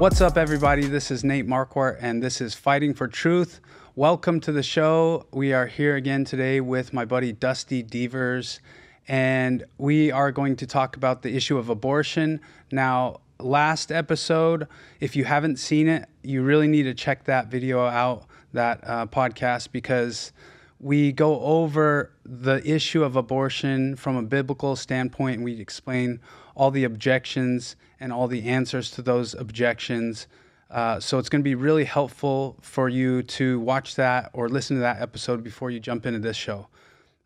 What's up, everybody? This is Nate Marquardt, and this is Fighting for Truth. Welcome to the show. We are here again today with my buddy Dusty Deevers, and we are going to talk about the issue of abortion. Now, last episode, if you haven't seen it, you really need to check that video out, that uh, podcast, because we go over the issue of abortion from a biblical standpoint and we explain all the objections and all the answers to those objections. Uh, so it's going to be really helpful for you to watch that or listen to that episode before you jump into this show.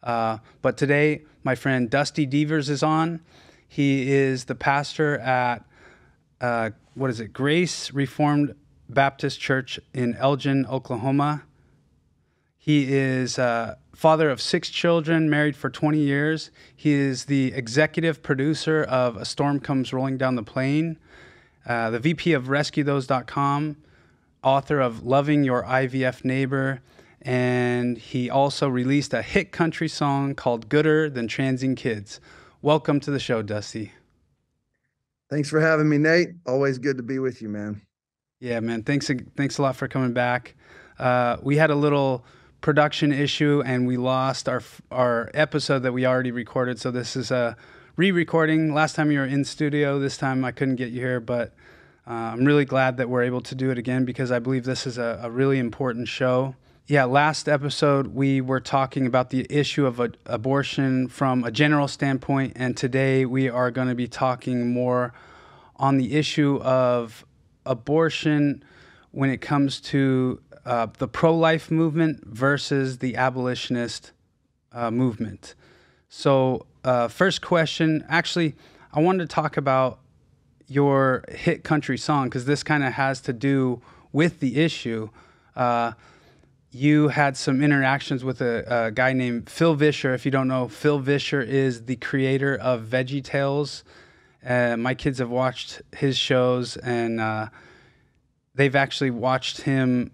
Uh, but today, my friend Dusty Deevers is on. He is the pastor at, uh, what is it, Grace Reformed Baptist Church in Elgin, Oklahoma. He is uh, father of six children, married for 20 years. He is the executive producer of A Storm Comes Rolling Down the Plain, uh, the VP of RescueThose.com, author of Loving Your IVF Neighbor, and he also released a hit country song called Gooder Than Transing Kids. Welcome to the show, Dusty. Thanks for having me, Nate. Always good to be with you, man. Yeah, man. Thanks, thanks a lot for coming back. Uh, we had a little production issue and we lost our our episode that we already recorded. So this is a re-recording. Last time you were in studio, this time I couldn't get you here, but uh, I'm really glad that we're able to do it again because I believe this is a, a really important show. Yeah, last episode we were talking about the issue of a, abortion from a general standpoint, and today we are going to be talking more on the issue of abortion when it comes to uh, the pro life movement versus the abolitionist uh, movement. So, uh, first question actually, I wanted to talk about your hit country song because this kind of has to do with the issue. Uh, you had some interactions with a, a, guy named Phil Vischer. If you don't know, Phil Vischer is the creator of Veggie Tales. Uh, my kids have watched his shows and uh, they've actually watched him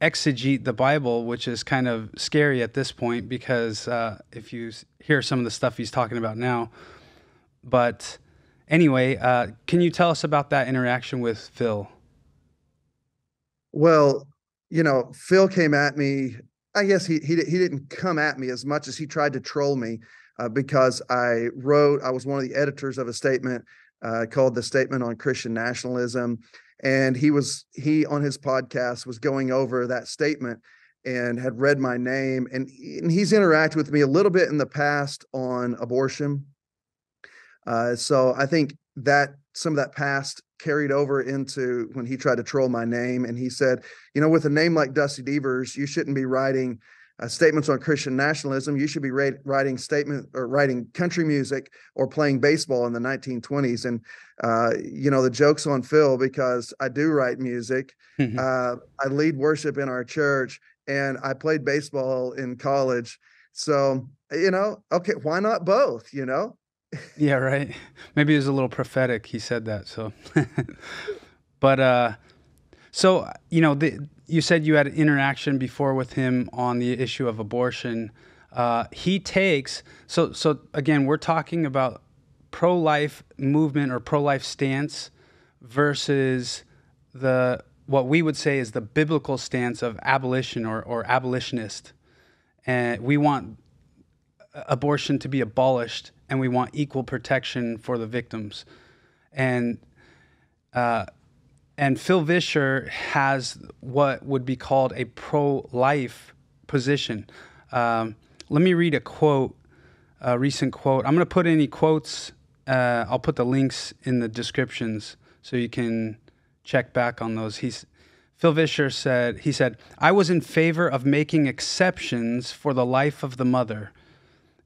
exegete the Bible, which is kind of scary at this point because uh, if you hear some of the stuff he's talking about now. But anyway, uh, can you tell us about that interaction with Phil? Well, you know, Phil came at me. I guess he he he didn't come at me as much as he tried to troll me uh, because I wrote. I was one of the editors of a statement uh, called "The Statement on Christian Nationalism," and he was he on his podcast was going over that statement and had read my name and, and he's interacted with me a little bit in the past on abortion. Uh, so i think that some of that past carried over into when he tried to troll my name and he said you know with a name like dusty deevers you shouldn't be writing uh, statements on Christian nationalism. You should be writing statement or writing country music or playing baseball in the 1920s. And uh, you know the jokes on Phil because I do write music. Mm-hmm. Uh, I lead worship in our church, and I played baseball in college. So you know, okay, why not both? You know. yeah, right. Maybe it was a little prophetic. He said that. So, but uh, so you know the you said you had an interaction before with him on the issue of abortion. Uh, he takes so so again. We're talking about pro-life movement or pro-life stance versus the what we would say is the biblical stance of abolition or, or abolitionist. And we want abortion to be abolished and we want equal protection for the victims. And uh, and Phil Vischer has what would be called a pro life position. Um, let me read a quote, a recent quote. I'm going to put any quotes, uh, I'll put the links in the descriptions so you can check back on those. He's, Phil Vischer said, he said, I was in favor of making exceptions for the life of the mother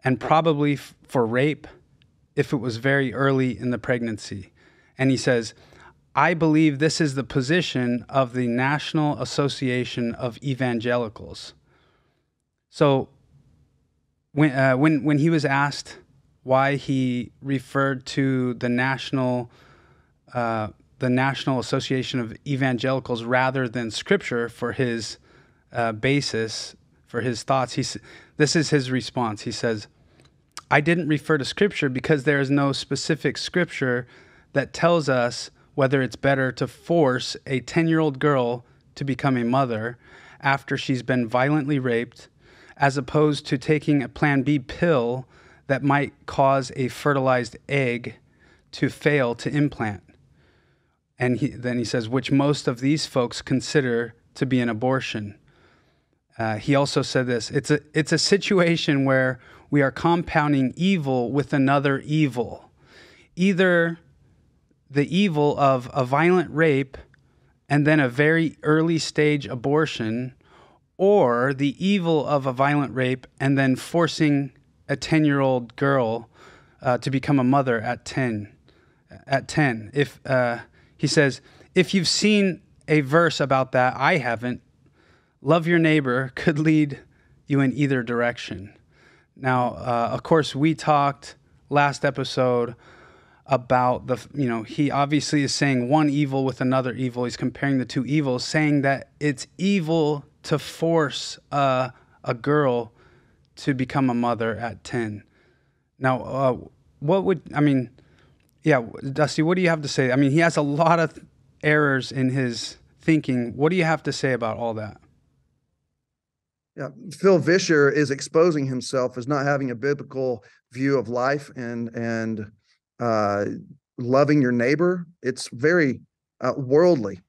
and probably f- for rape if it was very early in the pregnancy. And he says, I believe this is the position of the National Association of Evangelicals. So when, uh, when, when he was asked why he referred to the National, uh, the National Association of Evangelicals rather than Scripture for his uh, basis, for his thoughts, he's, this is his response. He says, I didn't refer to Scripture because there is no specific Scripture that tells us whether it's better to force a 10 year old girl to become a mother after she's been violently raped, as opposed to taking a Plan B pill that might cause a fertilized egg to fail to implant. And he, then he says, which most of these folks consider to be an abortion. Uh, he also said this it's a, it's a situation where we are compounding evil with another evil. Either the evil of a violent rape and then a very early stage abortion, or the evil of a violent rape and then forcing a 10 year old girl uh, to become a mother at 10. At 10. If uh, he says, if you've seen a verse about that, I haven't. Love your neighbor could lead you in either direction. Now, uh, of course, we talked last episode about the, you know, he obviously is saying one evil with another evil. He's comparing the two evils, saying that it's evil to force a girl to become a mother at 10. Now, uh, what would, I mean, yeah, Dusty, what do you have to say? I mean, he has a lot of errors in his thinking. What do you have to say about all that? Yeah, Phil Vischer is exposing himself as not having a biblical view of life and and uh, loving your neighbor. It's very uh, worldly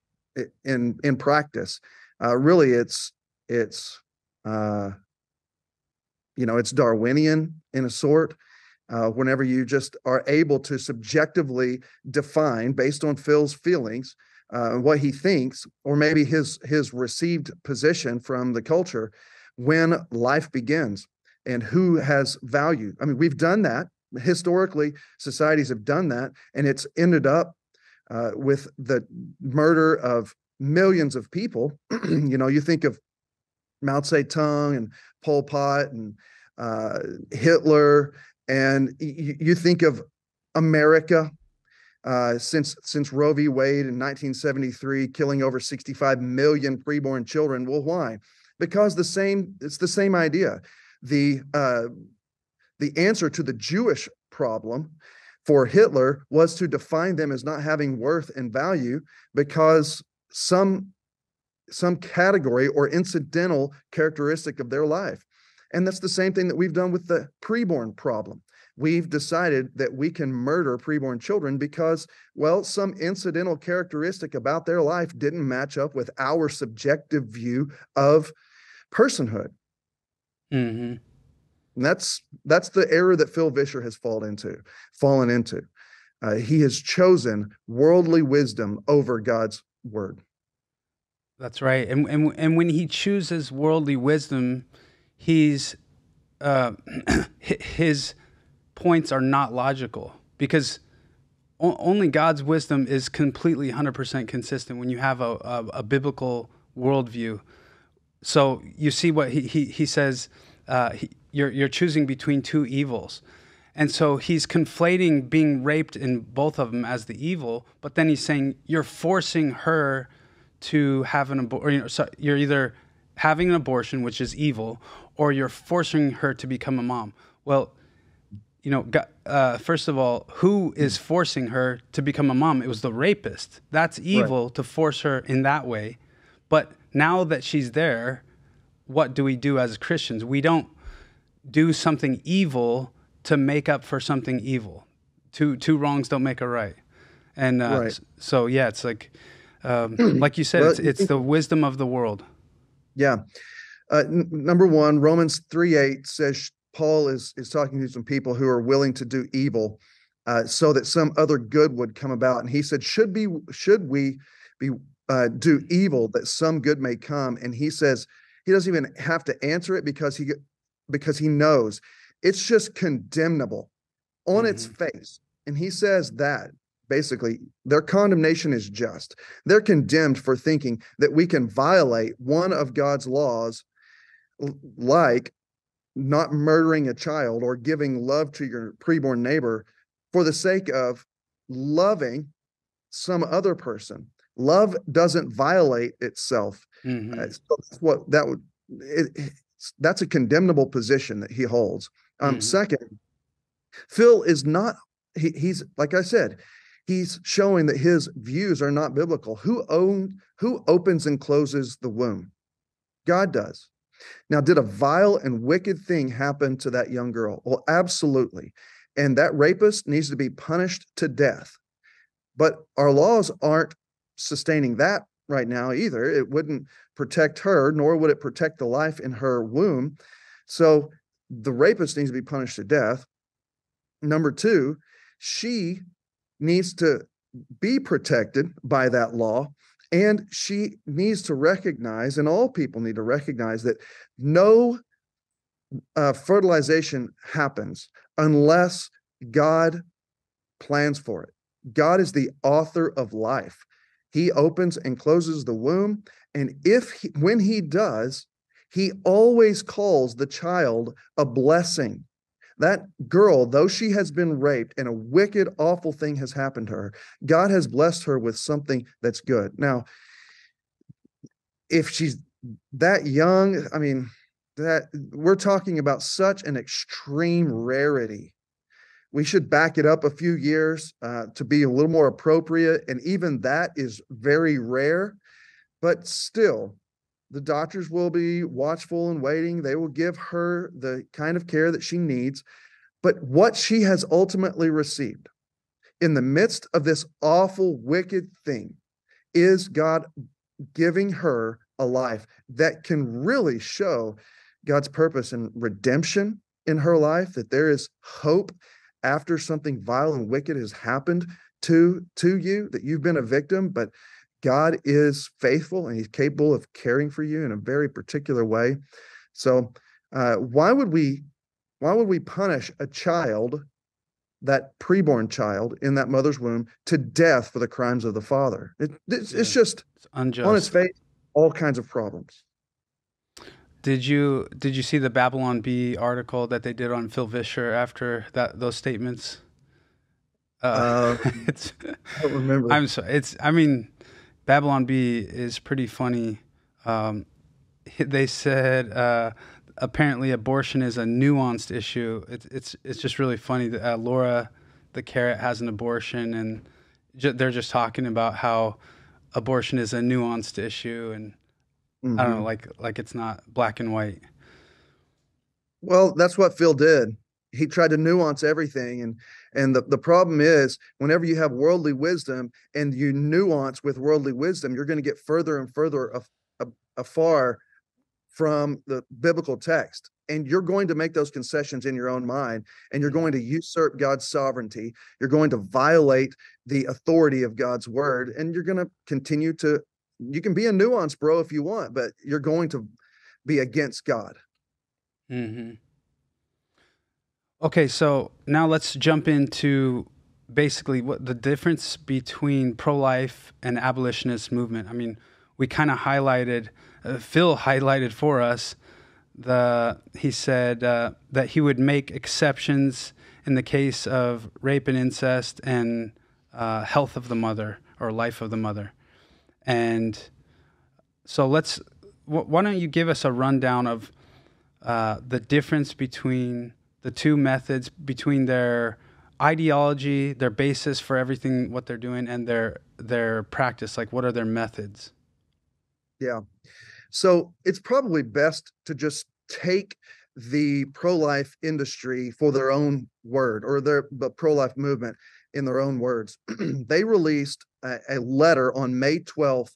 in in practice. Uh, really, it's it's uh, you know it's Darwinian in a sort. Uh, whenever you just are able to subjectively define based on Phil's feelings uh, what he thinks, or maybe his his received position from the culture when life begins and who has value. I mean, we've done that historically. Societies have done that, and it's ended up uh, with the murder of millions of people. you know, you think of Mao Zedong and Pol Pot and uh, Hitler, and y- you think of America uh, since since Roe v. Wade in 1973, killing over 65 million preborn children. Well, why? Because the same it's the same idea. The uh, the answer to the Jewish problem for Hitler was to define them as not having worth and value because some some category or incidental characteristic of their life. And that's the same thing that we've done with the preborn problem we've decided that we can murder preborn children because, well, some incidental characteristic about their life didn't match up with our subjective view of personhood. Mm-hmm. And that's that's the error that Phil Vischer has fallen into. Fallen into. Uh, he has chosen worldly wisdom over God's word. That's right. And and and when he chooses worldly wisdom, he's uh, his points are not logical because only God's wisdom is completely 100% consistent when you have a, a, a biblical worldview. So you see what he, he, he says, uh, he, you're, you're choosing between two evils. And so he's conflating being raped in both of them as the evil, but then he's saying you're forcing her to have an abortion. You know, so you're either having an abortion, which is evil, or you're forcing her to become a mom. Well, you know, uh, first of all, who is forcing her to become a mom? It was the rapist. That's evil right. to force her in that way. But now that she's there, what do we do as Christians? We don't do something evil to make up for something evil. Two two wrongs don't make a right. And uh, right. so yeah, it's like um, like you said, well, it's, it's the wisdom of the world. Yeah. Uh, n- number one, Romans 3 8 says, Paul is is talking to some people who are willing to do evil uh, so that some other good would come about. And he said, "Should be should we be uh, do evil that some good may come?" And he says he doesn't even have to answer it because he because he knows it's just condemnable on mm-hmm. its face. And he says that basically their condemnation is just. They're condemned for thinking that we can violate one of God's laws like not murdering a child or giving love to your preborn neighbor for the sake of loving some other person. Love doesn't violate itself. Mm-hmm. Uh, so that's what that would. It, that's a condemnable position that he holds. Um, mm-hmm. Second, Phil is not. He, he's like I said, he's showing that his views are not biblical. Who own who opens and closes the womb? God does. Now, did a vile and wicked thing happen to that young girl? Well, absolutely. And that rapist needs to be punished to death. But our laws aren't sustaining that right now either. It wouldn't protect her, nor would it protect the life in her womb. So the rapist needs to be punished to death. Number two, she needs to be protected by that law. And she needs to recognize, and all people need to recognize, that no uh, fertilization happens unless God plans for it. God is the author of life. He opens and closes the womb. And if he, when he does, he always calls the child a blessing. That girl, though she has been raped and a wicked, awful thing has happened to her, God has blessed her with something that's good. Now, if she's that young, I mean, that we're talking about such an extreme rarity. We should back it up a few years uh, to be a little more appropriate. And even that is very rare. But still, the doctors will be watchful and waiting. They will give her the kind of care that she needs. But what she has ultimately received in the midst of this awful, wicked thing is God giving her a life that can really show God's purpose and redemption in her life, that there is hope after something vile and wicked has happened to to you that you've been a victim but God is faithful and he's capable of caring for you in a very particular way. So uh, why would we why would we punish a child, that preborn child in that mother's womb, to death for the crimes of the father? It, it's, yeah. it's, just it's unjust. on its face, all kinds of problems. Did you did you see the Babylon Bee article that they did on Phil Vischer after that those statements? Uh, uh, it's I don't remember. I'm sorry. It's I mean Babylon Bee is pretty funny. Um, they said uh, apparently abortion is a nuanced issue. It's it's it's just really funny that uh, Laura, the carrot, has an abortion, and ju- they're just talking about how abortion is a nuanced issue, and mm-hmm. I don't know, mm-hmm. like like it's not black and white. Well, that's what Phil did. He tried to nuance everything, and and the, the problem is, whenever you have worldly wisdom and you nuance with worldly wisdom, you're going to get further and further af- afar from the biblical text. And you're going to make those concessions in your own mind, and you're going to usurp God's sovereignty. You're going to violate the authority of God's word, and you're going to continue to. You can be a nuance, bro, if you want, but you're going to be against God. Mm-hmm. Okay, so now let's jump into basically what the difference between pro-life and abolitionist movement. I mean, we kind of highlighted, uh, Phil highlighted for us the he said uh, that he would make exceptions in the case of rape and incest and uh, health of the mother or life of the mother. And so let's. why don't you give us a rundown of uh, the difference between the two methods between their ideology, their basis for everything what they're doing, and their their practice. Like, what are their methods? Yeah. So it's probably best to just take the pro-life industry for their own word or their the pro-life movement in their own words. they released a, a, letter on May 12th,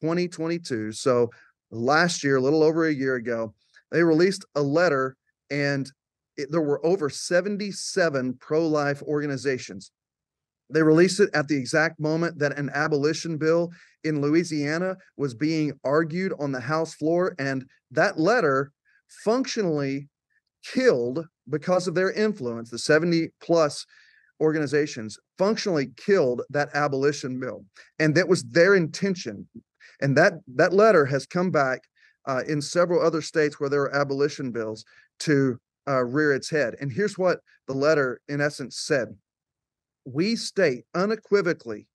2022. So last year, a little over a year ago, they released a letter and it, there were over 77 pro life organizations. They released it at the exact moment that an abolition bill in Louisiana was being argued on the House floor. And that letter functionally killed because of their influence, the 70 plus organizations functionally killed that abolition bill. And that was their intention. And that, that letter has come back uh, in several other states where there are abolition bills to uh, rear its head. And here's what the letter, in essence, said We state unequivocally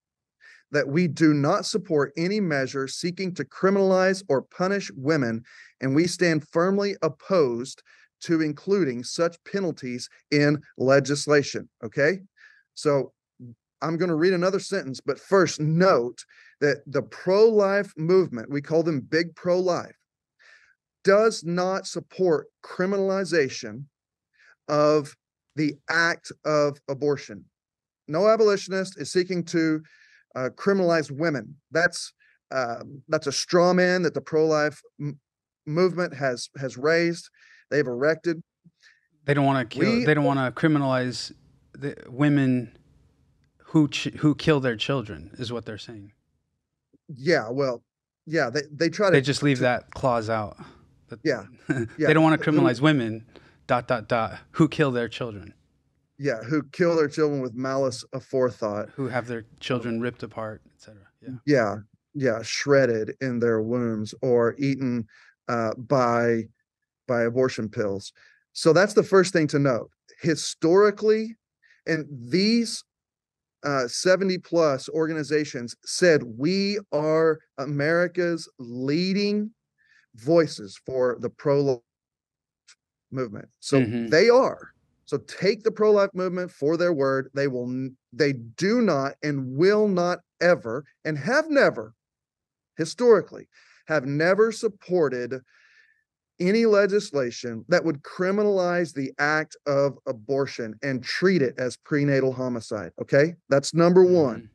that we do not support any measure seeking to criminalize or punish women, and we stand firmly opposed to including such penalties in legislation. Okay. So I'm going to read another sentence, but first note that the pro life movement, we call them big pro life, does not support criminalization of the act of abortion. No abolitionist is seeking to uh, criminalize women. That's uh, that's a straw man that the pro life m- movement has has raised. They've erected. They don't want to kill. We, they don't want to criminalize the women who ch- who kill their children. Is what they're saying. Yeah. Well. Yeah. They they try to. They just leave to, that clause out. yeah. yeah. they don't want to criminalize women. Dot dot dot. Who kill their children. Yeah, who kill their children with malice aforethought. Who have their children ripped apart, etc. Yeah. Yeah, yeah, shredded in their wombs or eaten uh, by by abortion pills. So that's the first thing to note. Historically, and these uh, 70 plus organizations said we are America's leading voices for the pro life movement. So mm-hmm. they are. So take the pro life movement for their word. They will, they do not and will not ever and have never historically have never supported any legislation that would criminalize the act of abortion and treat it as prenatal homicide okay? That's number mm-hmm. 1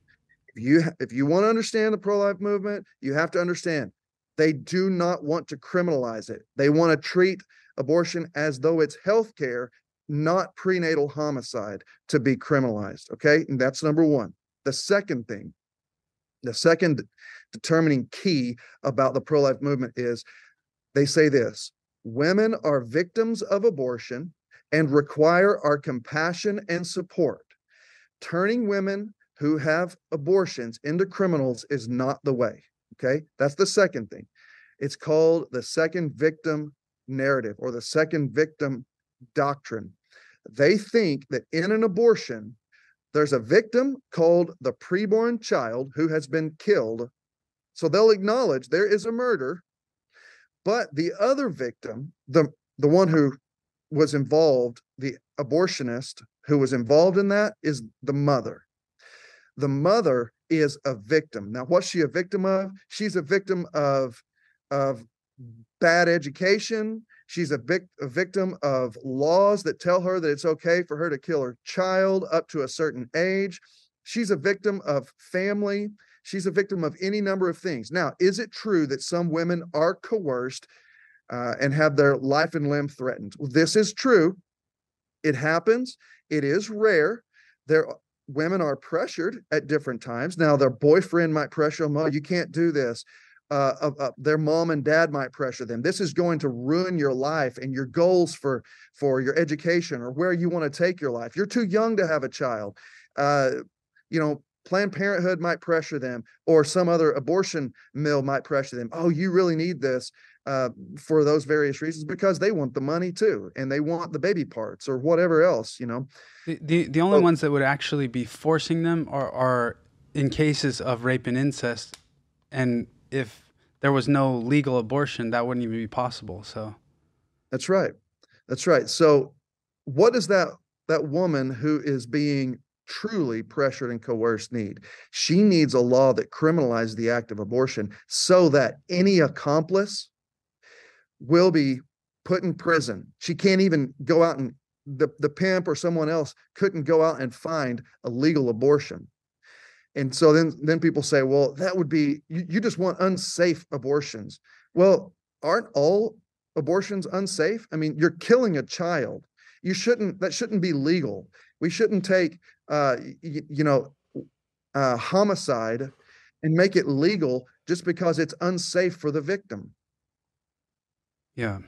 if you if you want to understand the pro-life movement you have to understand they do not want to criminalize it. They want to treat abortion as though it's health care not prenatal homicide to be criminalized okay? And that's number 1 the second thing the second determining key about the pro life movement is they say this women are victims of abortion and require our compassion and support. Turning women who have abortions into criminals is not the way. Okay. That's the second thing. It's called the second victim narrative or the second victim doctrine. They think that in an abortion, there's a victim called the preborn child who has been killed so they'll acknowledge there is a murder, but the other victim, the the one who was involved, the abortionist who was involved in that is the mother. The mother is a victim. Now, what's she a victim of? She's a victim of of bad education. She's a, vic- a victim of laws that tell her that it's okay for her to kill her child up to a certain age. She's a victim of family She's a victim of any number of things. Now, is it true that some women are coerced uh, and have their life and limb threatened? Well, this is true. It happens. It is rare. There, women are pressured at different times. Now, their boyfriend might pressure them. Oh, you can't do this. Uh, uh, uh, their mom and dad might pressure them. This is going to ruin your life and your goals for for your education or where you want to take your life. You're too young to have a child. Uh, you know, Planned Parenthood might pressure them, or some other abortion mill might pressure them. Oh, you really need this uh, for those various reasons because they want the money too, and they want the baby parts or whatever else. You know, the the, the only ones that would actually be forcing them are are in cases of rape and incest, and if there was no legal abortion, that wouldn't even be possible. So, that's right, that's right. So, what does that that woman who is being truly pressured and coerced need. She needs a law that criminalizes the act of abortion so that any accomplice will be put in prison. She can't even go out and the, the pimp or someone else couldn't go out and find a legal abortion. And so then then people say, well, that would be you, you just want unsafe abortions. Well, aren't all abortions unsafe? I mean, you're killing a child. You shouldn't that shouldn't be legal. We shouldn't take uh, you, you know, uh, homicide and make it legal just because it's unsafe for the victim. Yeah.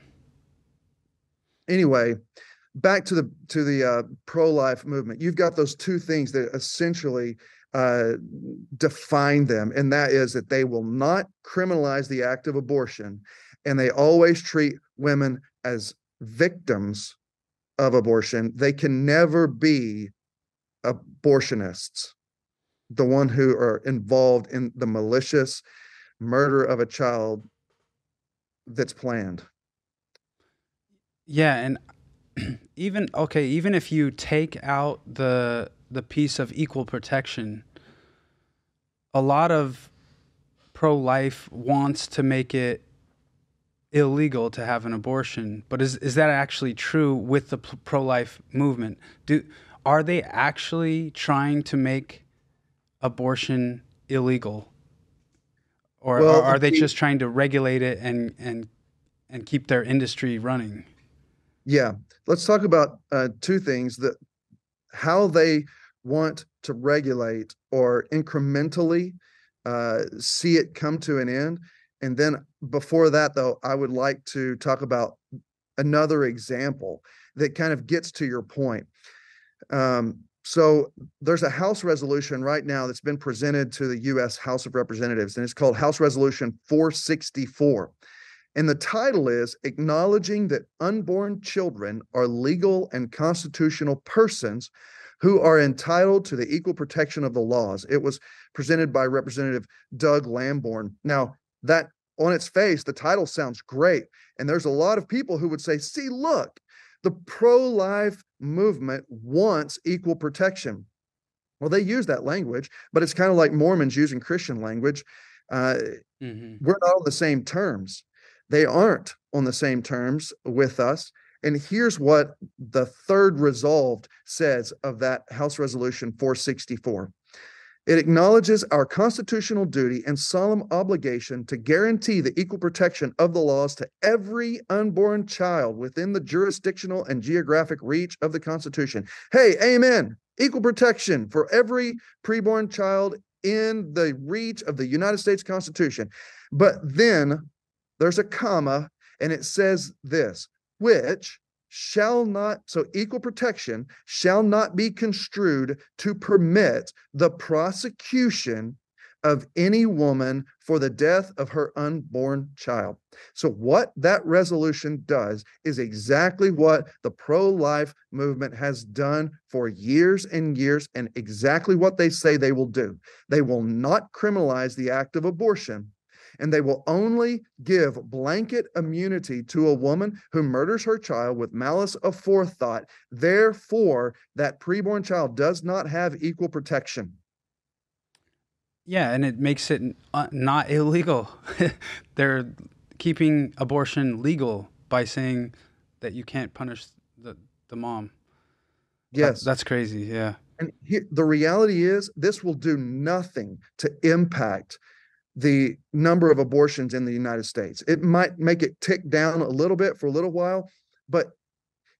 Anyway, back to the to the uh, pro-life movement. You've got those two things that essentially uh, define them, and that is that they will not criminalize the act of abortion, and they always treat women as victims of abortion. They can never be abortionists, the one who are involved in the malicious murder of a child that's planned. Yeah, and even okay, even if you take out the the piece of equal protection, a lot of pro life wants to make it illegal to have an abortion. But is is that actually true with the pro life movement? Do are they actually trying to make abortion illegal? Or, well, or are they just trying to regulate it and and and keep their industry running? Yeah, let's talk about uh, two things: that how they want to regulate or incrementally uh, see it come to an end. And then before that, though, I would like to talk about another example that kind of gets to your point. Um, so there's a House resolution right now that's been presented to the U.S. House of Representatives, and it's called House Resolution 464. And the title is Acknowledging that Unborn Children Are Legal and Constitutional Persons who are entitled to the equal protection of the laws. It was presented by Representative Doug Lamborn. Now, that on its face, the title sounds great. And there's a lot of people who would say, see, look, the pro life movement wants equal protection. Well, they use that language, but it's kind of like Mormons using Christian language. Uh, mm-hmm. We're not on the same terms. They aren't on the same terms with us. And here's what the third resolved says of that House Resolution 464. It acknowledges our constitutional duty and solemn obligation to guarantee the equal protection of the laws to every unborn child within the jurisdictional and geographic reach of the Constitution. Hey, amen. Equal protection for every preborn child in the reach of the United States Constitution. But then there's a comma, and it says this which shall not, so equal protection shall not be construed to permit the prosecution of any woman for the death of her unborn child. So, what that resolution does is exactly what the pro life movement has done for years and years, and exactly what they say they will do. They will not criminalize the act of abortion, and they will only give blanket immunity to a woman who murders her child with malice aforethought. Therefore, that preborn child does not have equal protection. Yeah, and it makes it uh, not illegal. They're keeping abortion legal by saying that you can't punish the, the mom. Yes. That, that's crazy. Yeah. And the reality is, this will do nothing to impact the number of abortions in the United States. It might make it tick down a little bit for a little while, but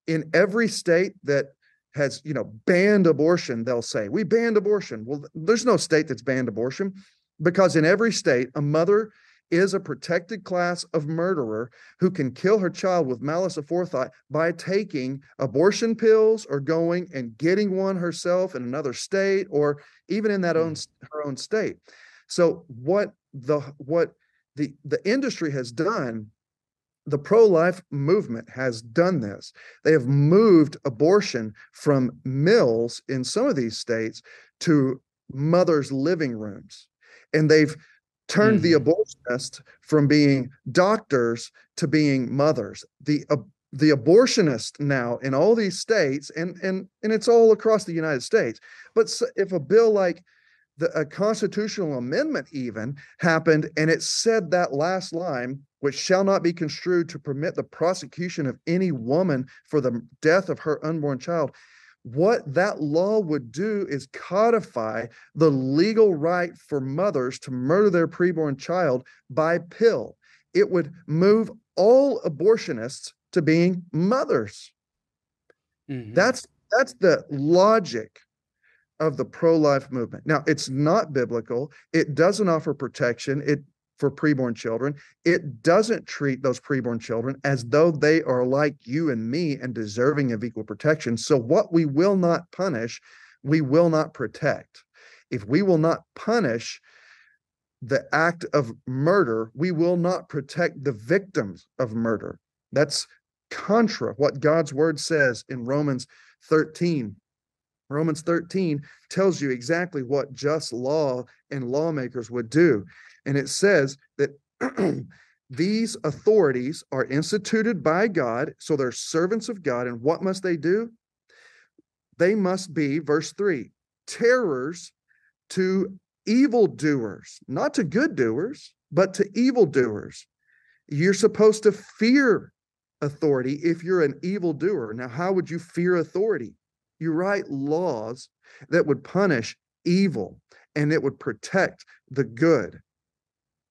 in every state that has, you know, banned abortion, they'll say, "We banned abortion." Well, there's no state that's banned abortion because in every state a mother is a protected class of murderer who can kill her child with malice aforethought by taking abortion pills or going and getting one herself in another state or even in that own mm. her own state. So what the what the the industry has done the pro-life movement has done this they have moved abortion from mills in some of these states to mothers living rooms and they've turned mm. the mm-hmm. abortionist from being doctors to being mothers the uh, the abortionist now in all these states and and and it's all across the united states but if a bill like the, a constitutional amendment even happened, and it said that last line, which shall not be construed to permit the prosecution of any woman for the death of her unborn child. What that law would do is codify the legal right for mothers to murder their preborn child by pill. It would move all abortionists to being mothers. Mm-hmm. That's that's the logic of the pro-life movement. Now, it's not biblical. It doesn't offer protection. It for preborn children. It doesn't treat those preborn children as though they are like you and me and deserving of equal protection. So what we will not punish, we will not protect. If we will not punish the act of murder, we will not protect the victims of murder. That's contra what God's word says in Romans 13 Romans 13 tells you exactly what just law and lawmakers would do. And it says that These authorities are instituted by God, so they're servants of God. And what must they do? They must be, verse 3, terrors to evildoers, not to good doers, but to evildoers. You're supposed to fear authority if you're an evildoer. Now, how would you fear authority? You write laws that would punish evil and it would protect the good.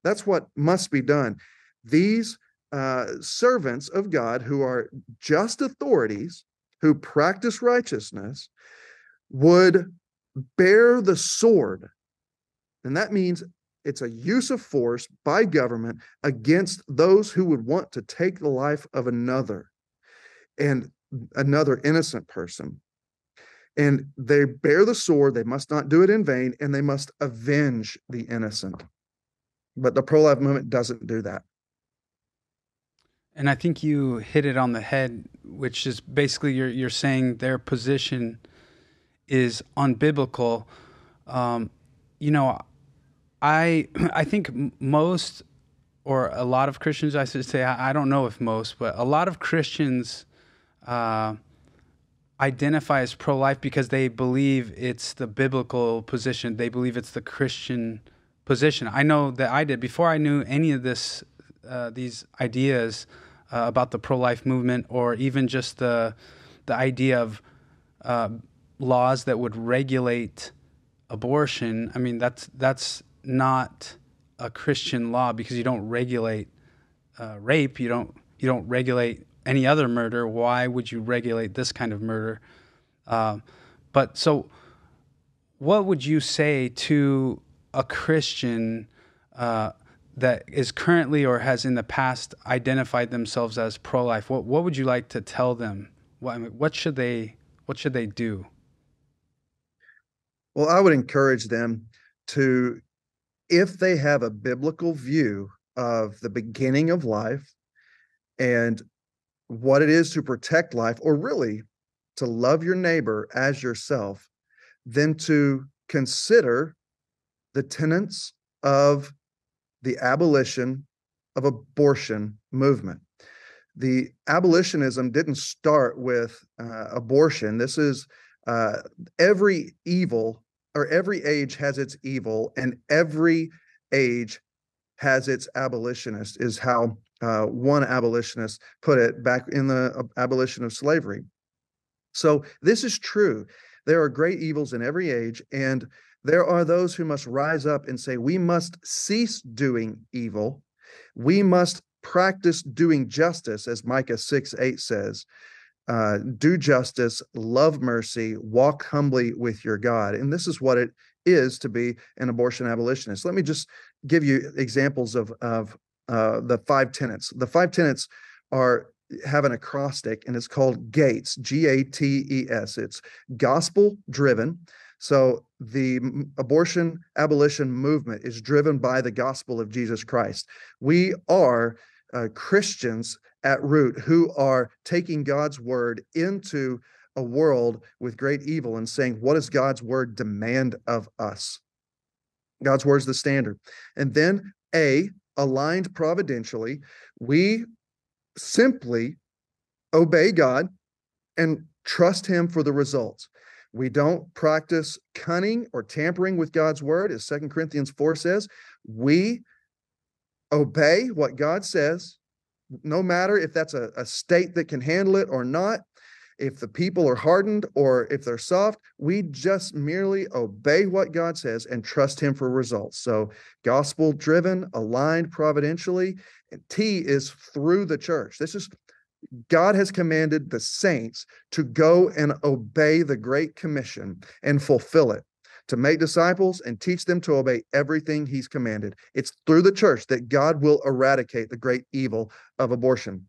That's what must be done. These uh, servants of God who are just authorities, who practice righteousness, would bear the sword. And that means it's a use of force by government against those who would want to take the life of another and another innocent person. And they bear the sword, they must not do it in vain, and they must avenge the innocent. But the pro life movement doesn't do that. And I think you hit it on the head, which is basically you're, you're saying their position is unbiblical. Um, you know, I I think most or a lot of Christians, I should say, I, I don't know if most, but a lot of Christians uh, identify as pro-life because they believe it's the biblical position. They believe it's the Christian position. I know that I did before I knew any of this, uh, these ideas uh, about the pro-life movement, or even just the the idea of uh, laws that would regulate abortion. I mean, that's that's not a Christian law because you don't regulate uh, rape. You don't you don't regulate any other murder. Why would you regulate this kind of murder? Uh, but so, what would you say to a Christian uh, that is currently or has in the past identified themselves as pro-life? What what would you like to tell them? What, I mean, what should they what should they do? Well, I would encourage them to if they have a biblical view of the beginning of life and what it is to protect life, or really to love your neighbor as yourself, then to consider the tenets of the abolition of abortion movement. The abolitionism didn't start with uh, abortion. This is uh, every evil or every age has its evil and every age has its abolitionist is how uh, one abolitionist put it back in the abolition of slavery so this is true there are great evils in every age and there are those who must rise up and say we must cease doing evil we must practice doing justice as micah 6 8 says uh, do justice, love mercy, walk humbly with your God. And this is what it is to be an abortion abolitionist. Let me just give you examples of, of uh, the five tenets. The five tenets are have an acrostic and it's called GATES, G A T E S. It's gospel driven. So the abortion abolition movement is driven by the gospel of Jesus Christ. We are uh, Christians at root who are taking God's word into a world with great evil and saying, What does God's word demand of us? God's word is the standard. And then, A, aligned providentially, we simply obey God and trust Him for the results. We don't practice cunning or tampering with God's word, as Second Corinthians 4 says. We obey what God says no matter if that's a, a state that can handle it or not, if the people are hardened or if they're soft, we just merely obey what God says and trust Him for results. So, gospel driven, aligned providentially. And T is through the church. This is God has commanded the saints to go and obey the Great Commission and fulfill it to make disciples and teach them to obey everything he's commanded. It's through the church that God will eradicate the great evil of abortion.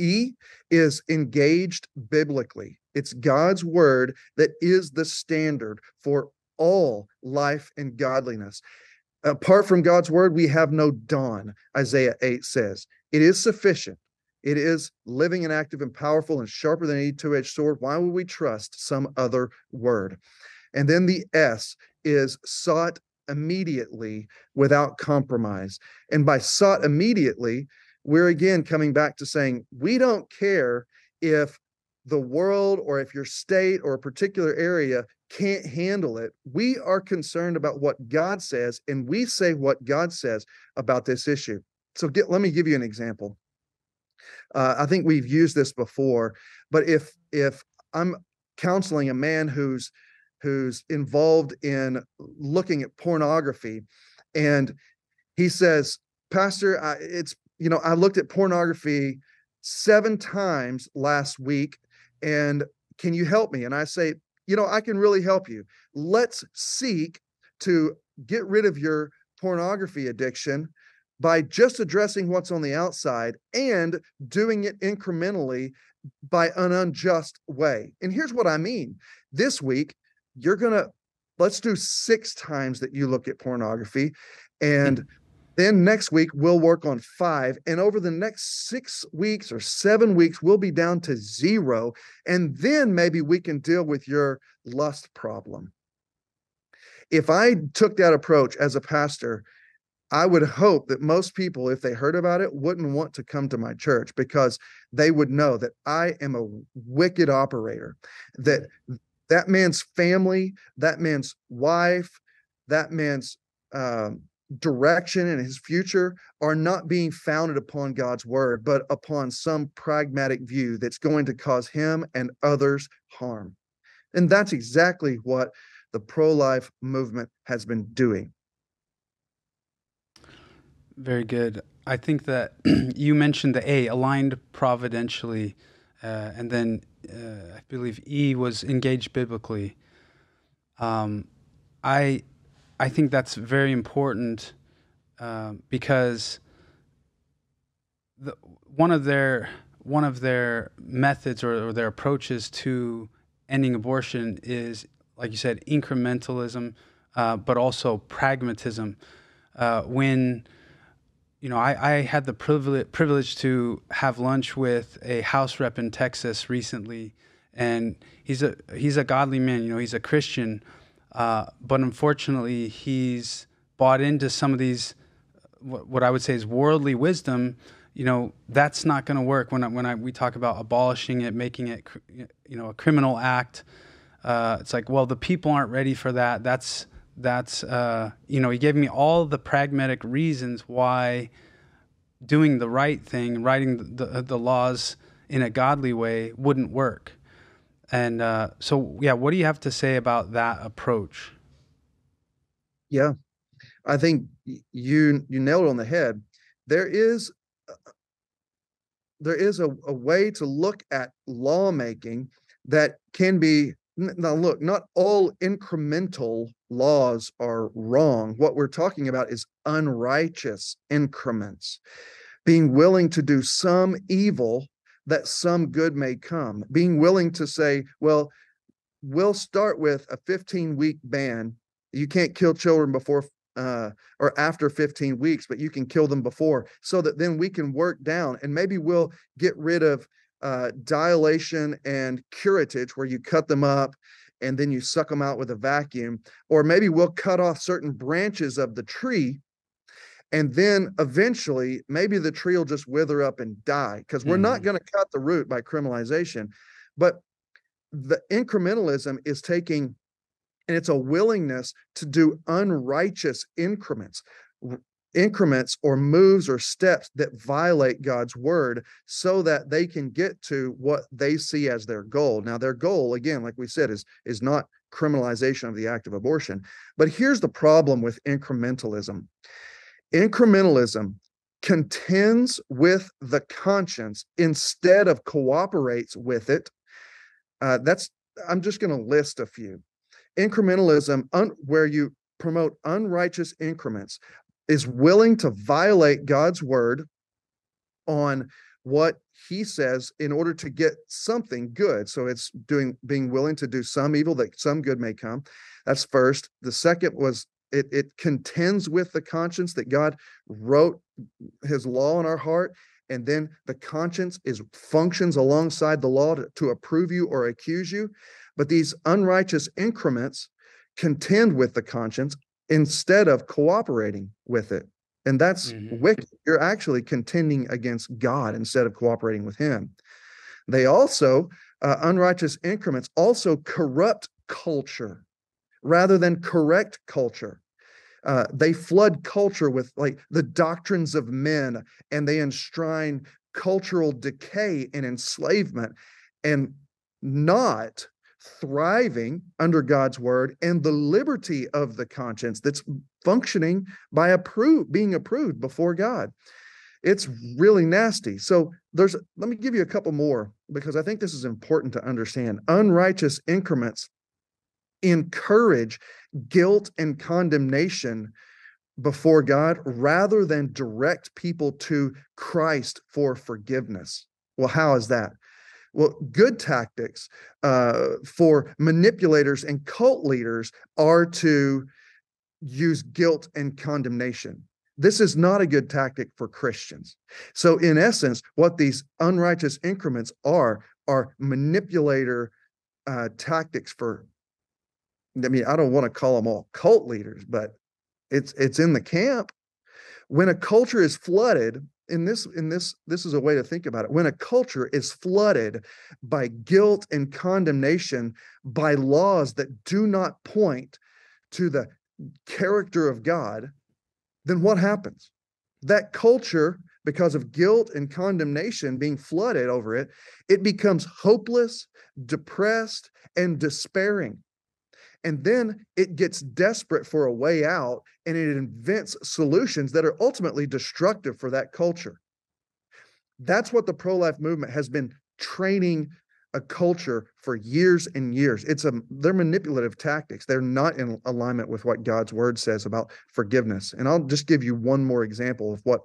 E is engaged biblically. It's God's word that is the standard for all life and godliness. Apart from God's word, we have no dawn, Isaiah 8 says. It is sufficient. It is living and active and powerful and sharper than any two edged sword. Why would we trust some other word? And then the S is sought immediately without compromise. And by sought immediately, we're again coming back to saying we don't care if the world or if your state or a particular area can't handle it. We are concerned about what God says, and we say what God says about this issue. So, get, let me give you an example. Uh, I think we've used this before, but if if I'm counseling a man who's who's involved in looking at pornography, and he says, "Pastor, I, it's you know I looked at pornography seven times last week, and can you help me?" And I say, "You know, I can really help you. Let's seek to get rid of your pornography addiction." by just addressing what's on the outside and doing it incrementally by an unjust way. And here's what I mean this week, you're going to let's do six times that you look at pornography. And mm. Then next week, we'll work on five. And over the next six weeks or seven weeks, we'll be down to zero. And then maybe we can deal with your lust problem. If I took that approach as a pastor, I would hope that most people, if they heard about it, wouldn't want to come to my church because they would know that I am a wicked operator, that that man's family, that man's wife, that man's um, direction and his future are not being founded upon God's word, but upon some pragmatic view that's going to cause him and others harm. And that's exactly what the pro life movement has been doing. Very good. I think that you mentioned the A, aligned providentially, uh, and then uh, I believe E was engaged biblically. Um, I I think that's very important uh, because the, one of their one of their methods or, or, their approaches to ending abortion is, like you said, incrementalism, uh, but also pragmatism. Uh, when you know, I, I had the privilege privilege to have lunch with a House rep in Texas recently, and he's a he's a godly man. You know, he's a Christian, uh, but unfortunately, he's bought into some of these what, what I would say is worldly wisdom. You know, that's not going to work when I, when I, we talk about abolishing it, making it you know a criminal act. Uh, it's like, well, the people aren't ready for that. That's that's uh, you know he gave me all the pragmatic reasons why doing the right thing writing the, the laws in a godly way wouldn't work and uh, so yeah what do you have to say about that approach? Yeah. I think you you nailed it on the head. There is uh, there is a, a way to look at lawmaking that can be now look not all incremental laws are wrong. What we're talking about is unrighteous increments. Being willing to do some evil that some good may come being willing to say well we'll start with a 15 week ban you can't kill children before uh, or after 15 weeks but you can kill them before so that then we can work down and maybe we'll get rid of uh, dilation and curettage, where you cut them up and then you suck them out with a vacuum. Or maybe we'll cut off certain branches of the tree. And then eventually, maybe the tree will just wither up and die because we're mm. not mm-hmm. going to cut the root by criminalization. But the incrementalism is taking, and it's a willingness to do unrighteous increments increments or moves or steps that violate God's word so that they can get to what they see as their goal. Now their goal again like we said is is not criminalization of the act of abortion. But here's the problem with incrementalism. Incrementalism contends with the conscience instead of cooperates with it. Uh, that's I'm just going to list a few. Incrementalism, un, where you promote unrighteous increments is willing to violate God's word on what he says in order to get something good. So it's doing being willing to do some evil that some good may come. That's first. The second was it it contends with the conscience that God wrote his law in our heart and then the conscience is functions alongside the law to, to approve you or accuse you but these unrighteous increments contend with the conscience instead of cooperating with it. And that's Mhm. wicked. You're actually contending against God instead of cooperating with Him. They also, uh, unrighteous increments, also corrupt culture rather than correct culture. Uh, they flood culture with like the doctrines of men and they enshrine cultural decay and enslavement and not thriving under God's word and the liberty of the conscience that's functioning by approved being approved before God. It's really nasty. So there's let me give you a couple more because I think this is important to understand. Unrighteous increments encourage guilt and condemnation before God rather than direct people to Christ for forgiveness. Well, how is that? Well, good tactics uh, for manipulators and cult leaders are to use guilt and condemnation. This is not a good tactic for Christians. So, in essence, what these unrighteous increments are are manipulator uh, tactics for. I mean, I don't want to call them all cult leaders, but it's it's in the camp. When a culture is flooded, in this in this this is a way to think about it. When a culture is flooded by guilt and condemnation by laws that do not point to the character of God, then what happens? That culture, because of guilt and condemnation being flooded over it, it becomes hopeless, depressed, and despairing. And then it gets desperate for a way out and it invents solutions that are ultimately destructive for that culture. That's what the pro life movement has been training a culture for years and years. It's a they're manipulative tactics. They're not in alignment with what God's word says about forgiveness. And I'll just give you one more example of what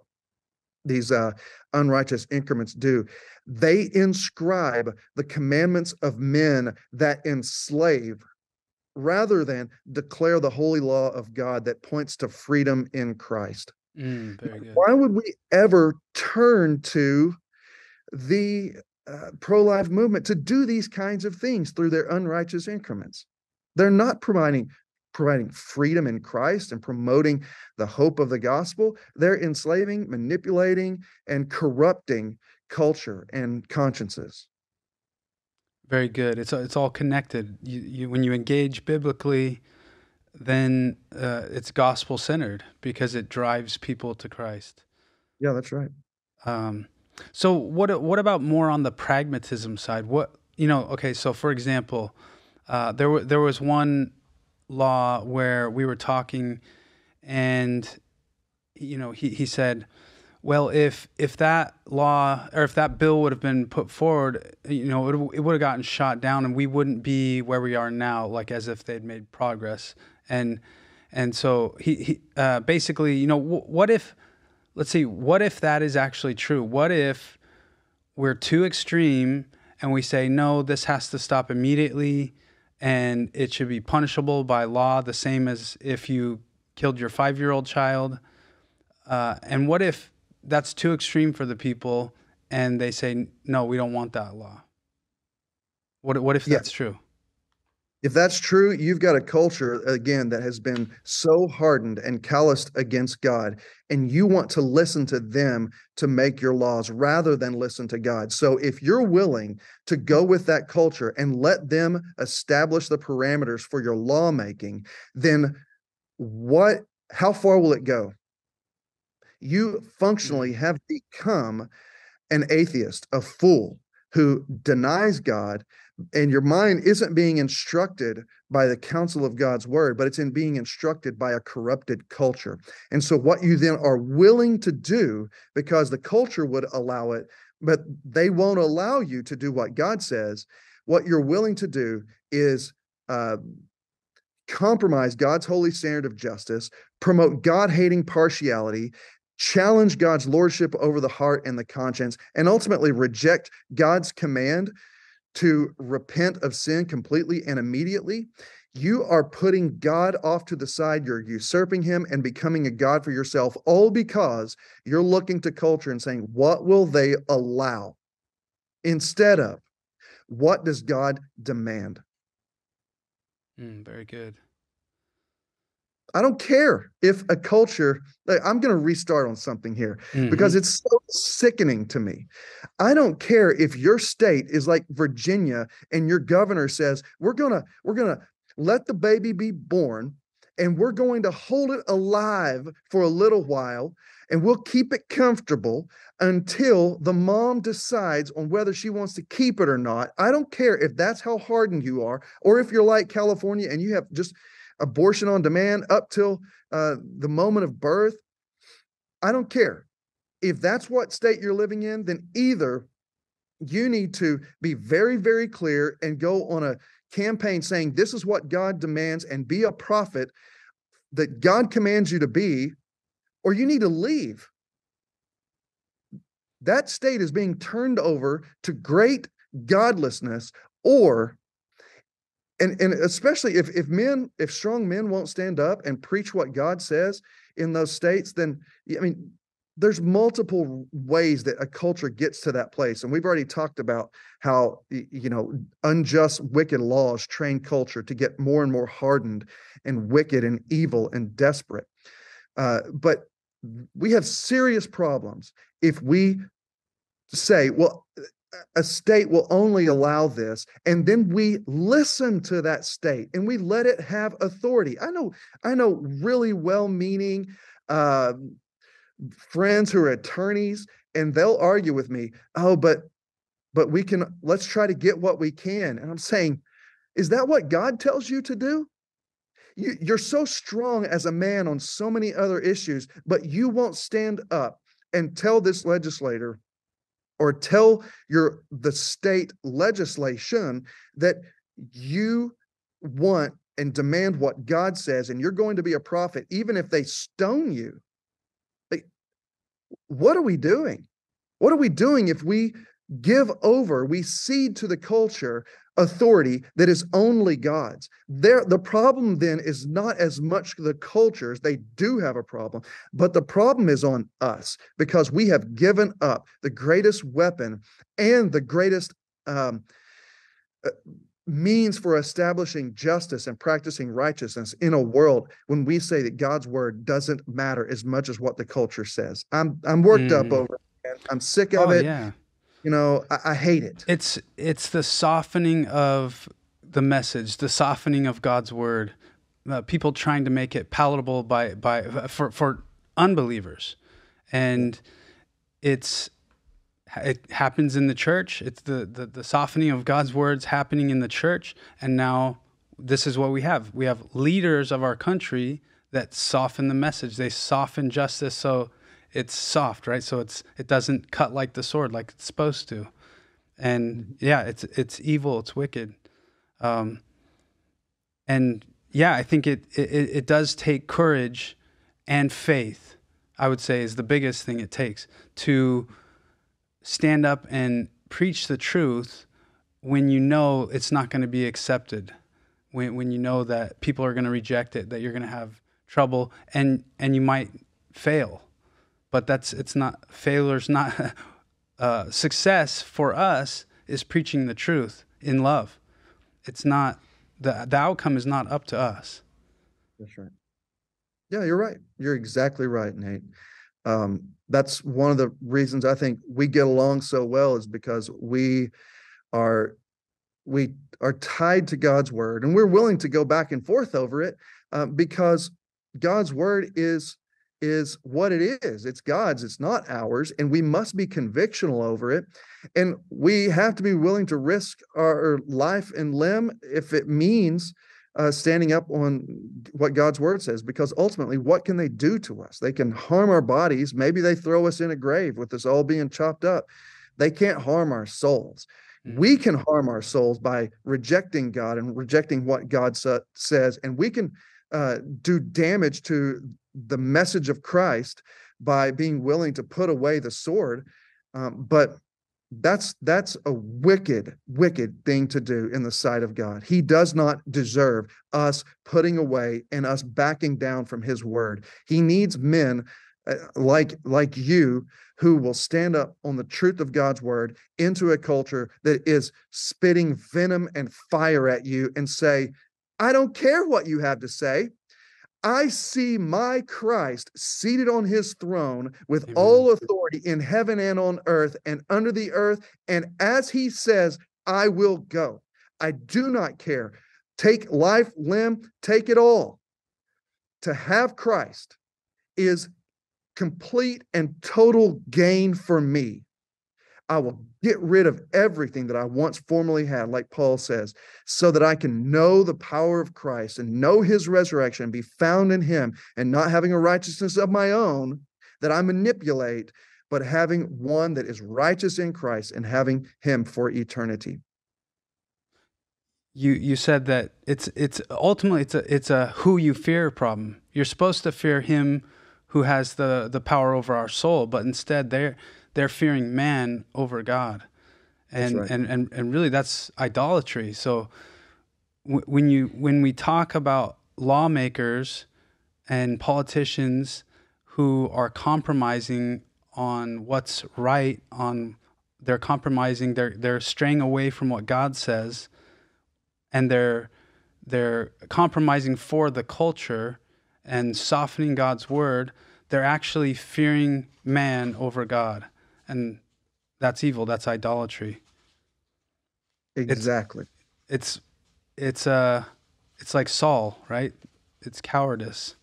these uh, unrighteous increments do. They inscribe the commandments of men that enslave rather than declare the holy law of God that points to freedom in Christ. Mm, very good. Why would we ever turn to the uh, pro life movement to do these kinds of things through their unrighteous increments? They're not providing providing freedom in Christ and promoting the hope of the gospel. They're enslaving, manipulating, and corrupting culture and consciences. Very good. It's it's all connected. You, you when you engage biblically, then uh, it's gospel centered because it drives people to Christ. Yeah, that's right. Um, so what what about more on the pragmatism side? What you know? Okay, so for example, uh, there wa- there was one law where we were talking, and you know he he said, well, if if that law or if that bill would have been put forward, you know, it, it would have gotten shot down, and we wouldn't be where we are now, like as if they'd made progress. And and so he, he uh, basically, you know, w- what if, let's see, what if that is actually true? What if we're too extreme and we say no, this has to stop immediately, and it should be punishable by law, the same as if you killed your five-year-old child. Uh, and what if that's too extreme for the people and they say, no, we don't want that law? What, what if Yeah. that's true? If that's true, you've got a culture, again, that has been so hardened and calloused against God, and you want to listen to them to make your laws rather than listen to God. So if you're willing to go with that culture and let them establish the parameters for your lawmaking, then what, how far will it go? You functionally have become an atheist, a fool who denies God and your mind isn't being instructed by the counsel of God's word, but it's in being instructed by a corrupted culture. And so, what you then are willing to do, because the culture would allow it, but they won't allow you to do what God says, what you're willing to do is uh, compromise God's holy standard of justice, promote God hating partiality. Challenge God's lordship over the heart and the conscience, and ultimately reject God's command to repent of sin completely and immediately, you are putting God off to the side. You're usurping him and becoming a God for yourself, all because you're looking to culture and saying, What will they allow? Instead of, What does God demand? Mm, very good. I don't care if a culture, like, I'm going to restart on something here mm-hmm. because it's so sickening to me. I don't care if your state is like Virginia and your governor says, we're going to, we're going to let the baby be born and we're going to hold it alive for a little while and we'll keep it comfortable until the mom decides on whether she wants to keep it or not. I don't care if that's how hardened you are, or if you're like California and you have just abortion on demand up till uh, the moment of birth. I don't care. If that's what state you're living in, then either you need to be very, very clear and go on a campaign saying this is what God demands and be a prophet that God commands you to be, or you need to leave. That state is being turned over to great godlessness or and and especially if if men if strong men won't stand up and preach what god says in those states then i mean there's multiple ways that a culture gets to that place. And we've already talked about how you know unjust wicked laws train culture to get more and more hardened and wicked and evil and desperate. Uh, but we have serious problems if we say well a state will only allow this and then we listen to that state and we let it have authority. I know i know really well-meaning uh, friends who are attorneys and they'll argue with me oh but but we can let's try to get what we can and i'm saying is that what god tells you to do? You, you're so strong as a man on so many other issues but you won't stand up and tell this legislator or tell your the state legislation that you want and demand what God says and you're going to be a prophet even if they stone you. Like, what are we doing? What are we doing if we give over we cede to the culture authority that is only God's. There, the problem then is not as much the cultures, they do have a problem, but the problem is on us because we have given up the greatest weapon and the greatest um, uh, means for establishing justice and practicing righteousness in a world when we say that God's word doesn't matter as much as what the culture says. I'm I'm worked mm. up over it. I'm sick of oh, it. Yeah. You know, I, I hate it. It's it's the softening of the message, the softening of God's word. Uh, people trying to make it palatable by by for for unbelievers, and it's it happens in the church. It's the, the the softening of God's words happening in the church, and now this is what we have. We have leaders of our country that soften the message. They soften justice so it's soft, right? So it's it doesn't cut like the sword like it's supposed to. And mm-hmm. yeah, it's it's evil, it's wicked. Um, and yeah, I think it, it it does take courage and faith. I would say is the biggest thing it takes to stand up and preach the truth when you know it's not going to be accepted. When when you know that people are going to reject it, that you're going to have trouble and and you might fail but that's it's not failure's not uh, success for us is preaching the truth in love. It's not the the outcome is not up to us. That's right. Yeah, you're right. You're exactly right, Nate. Um, that's one of the reasons I think we get along so well is because we are we are tied to God's word and we're willing to go back and forth over it uh, because God's word is is what it is. It's God's, it's not ours, and we must be convictional over it. And we have to be willing to risk our life and limb if it means uh, standing up on what God's word says, because ultimately, what can they do to us? They can harm our bodies. Maybe they throw us in a grave with us all being chopped up. They can't harm our souls. We can harm our souls by rejecting God and rejecting what God sa- says, and we can uh, do damage to the message of Christ by being willing to put away the sword. Um, but that's that's a wicked wicked thing to do in the sight of god he does not deserve us putting away and us backing down from his word he needs men uh, like like you who will stand up on the truth of god's word into a culture that is spitting venom and fire at you and say i don't care what you have to say I see my Christ seated on his throne with Amen. all authority in heaven and on earth and under the earth. And as he says, I will go. I do not care. Take life, limb, take it all. To have Christ is complete and total gain for me. I will get rid of everything that I once formerly had, like Paul says, so that I can know the power of Christ and know his resurrection and be found in him and not having a righteousness of my own that I manipulate, but having one that is righteous in Christ and having him for eternity. You you said that it's it's ultimately it's a it's a who you fear problem. You're supposed to fear him who has the the power over our soul, but instead they're they're fearing man over God. And right. and, and and really that's idolatry. So w- when you when we talk about lawmakers and politicians who are compromising on what's right on they're compromising they're they're straying away from what God says and they're they're compromising for the culture and softening God's word, they're actually fearing man over God. And that's evil, that's idolatry. Exactly. It's it's uh it's like Saul, right? It's cowardice.